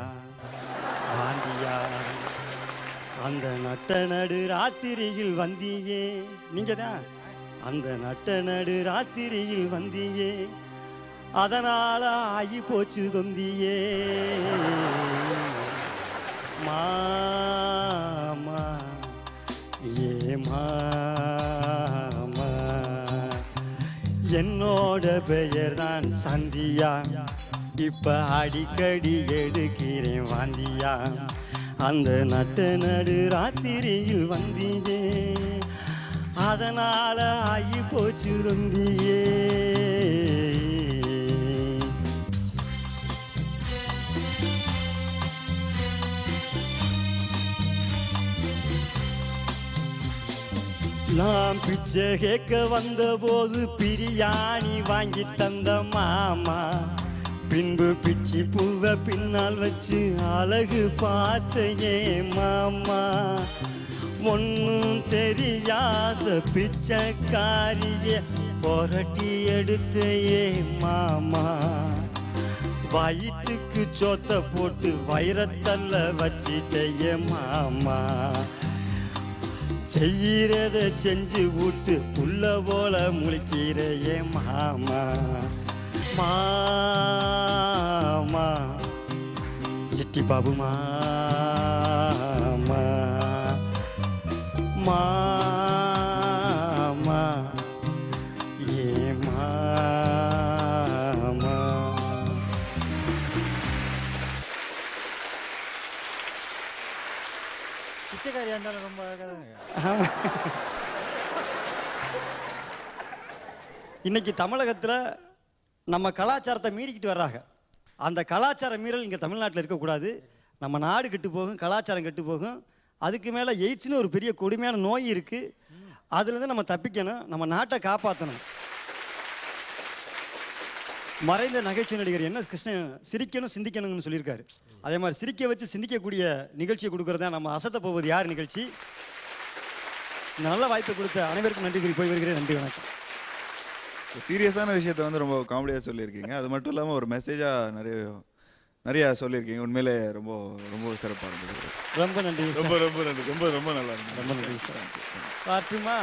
வாந்தியா. அந்த நட்ட நடு ராத்திரியில் வந்தியே. நீங்க தான் அந்த நட்ட நடு ராத்திரியில் வந்தியே. அதனால ஆகி போச்சு தொந்தியே. மாமா ஏ மாமா என்னோட பெயர் தான் சந்தியா. இப்ப அடிக்கடி எடுக்கிறேன் வாந்தியா. அந்த நட்ட நடு ராத்திரியில் வந்தியே. அதனால ஆகி போச்சு ரொந்தியே நான் பிச்சை கேட்க வந்தபோது பிரியாணி வாங்கி தந்த மாமா பின்பு பிச்சி பூவை பின்னால் வச்சு அழகு பார்த்த மாமா. ஒன்றும் தெரியாத பிச்சைக்காரிய புரட்டி எடுத்தையே மாமா. வயிற்றுக்கு சொத்த போட்டு வைரத்தல்ல வச்சிட்டே மாமா. செய்யறத செஞ்சு விட்டு புள்ள போல முழிக்கிற ஏன் மாமா. மாமா. சிட்டி பாபு மாமா. மாமா. ஏ மாமா. பிச்சைக்காரியா இருந்தாலும் ரொம்ப அழகாக ஆமா. இன்னைக்கு தமிழகத்தில் நம்ம கலாச்சாரத்தை மீறிக்கிட்டு வர்றாங்க. அந்த கலாச்சார மீறல் இங்கே தமிழ்நாட்டில் இருக்கக்கூடாது. நம்ம நாடு கெட்டு போகும் கலாச்சாரம் கெட்டு போகும். அதுக்கு மேலே எய்ட்ஸ்னு ஒரு பெரிய கொடுமையான நோய் இருக்குது அதுலேருந்து நம்ம தப்பிக்கணும் நம்ம நாட்டை காப்பாற்றணும் மறைந்த நகைச்சுவை நடிகர் என்ன கிருஷ்ணன் சிரிக்கணும் சிந்திக்கணும்னு சொல்லியிருக்காரு. அதே மாதிரி சிரிக்க வச்சு சிந்திக்கக்கூடிய நிகழ்ச்சியை கொடுக்குறது தான் நம்ம அசத்த போவது யார் நிகழ்ச்சி? நல்ல வாய்ப்பை கொடுத்த அனைவருக்கும் நன்றி கூறி போய் வருகிறேன். நன்றி வணக்கம். சீரியஸான விஷயத்த வந்து ரொம்ப காமெடியாக சொல்லியிருக்கீங்க. அது மட்டும் இல்லாமல் ஒரு மெசேஜாக நிறைய நிறைய சொல்லியிருக்கீங்க. உண்மையிலே ரொம்ப ரொம்ப சிறப்பாக இருந்தது. ரொம்ப நன்றி. ரொம்ப ரொம்ப நன்றி. ரொம்ப ரொம்ப நல்லா இருந்தது. ரொம்ப நன்றி சார். காட்டுமா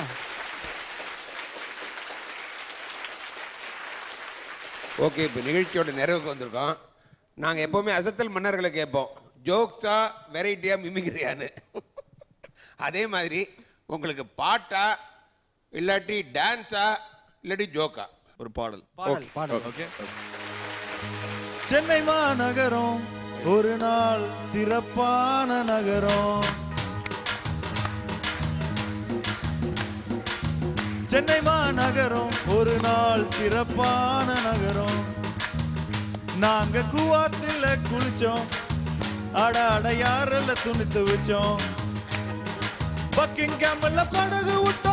ஓகே இப்போ நிகழ்ச்சியோட நிறைவுக்கு வந்திருக்கோம். நாங்கள் எப்போவுமே அசத்தல் மன்னர்களை கேட்போம். ஜோக்ஸா வெரைட்டியா மிமிக்ரியான்னு அதே மாதிரி உங்களுக்கு பாட்டா இல்லாட்டி டான்ஸா இல்லாட்டி ஜோக்கா. ஒரு பாடல். பாடல், பாடல். ஓகே. சென்னை மாநகரம் ஒரு நாள் சிறப்பான நகரம். சென்னை மாநகரம் ஒரு நாள் சிறப்பான நகரம். நாங்க கூவாத்துல குளிச்சோம். அட அட யாரெல்ல துணி துவைச்சோம் பக்கிங் கேம்பல்ல படகு விட்டோம்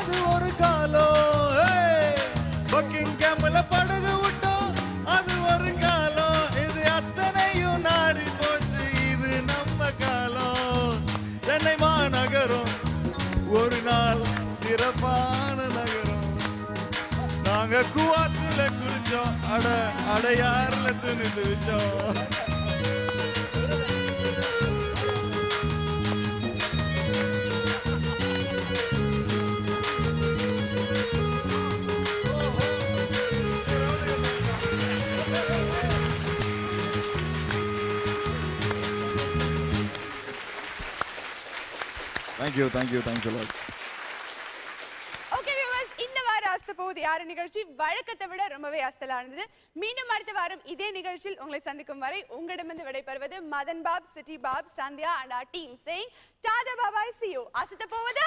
அது ஒரு காலம் ஏய்! பக்கிங் கேம்பல்ல படகு விட்டோம். அது ஒரு காலம் இது அத்தனையும் நாரி போச்சு. இது நம்ம காலம் சென்னை மாநகரம் ஒரு நாள் சிறப்பான நகரம். நாங்க குவாத்துல குளிச்சோம். அட அடையாறுல யாருல துணி துவைச்சோம் thank you thank you thanks a lot போகுது யாரு நிகழ்ச்சி வழக்கத்தை விட ரொம்பவே அஸ்தலா இருந்தது மீண்டும் அடுத்த வாரம் இதே நிகழ்ச்சியில் உங்களை சந்திக்கும் வரை உங்களிடமிருந்து விடைபெறுவது Madan Bob Chitti Bob Sandhya and our team saying tata bye bye அசத்த போவது?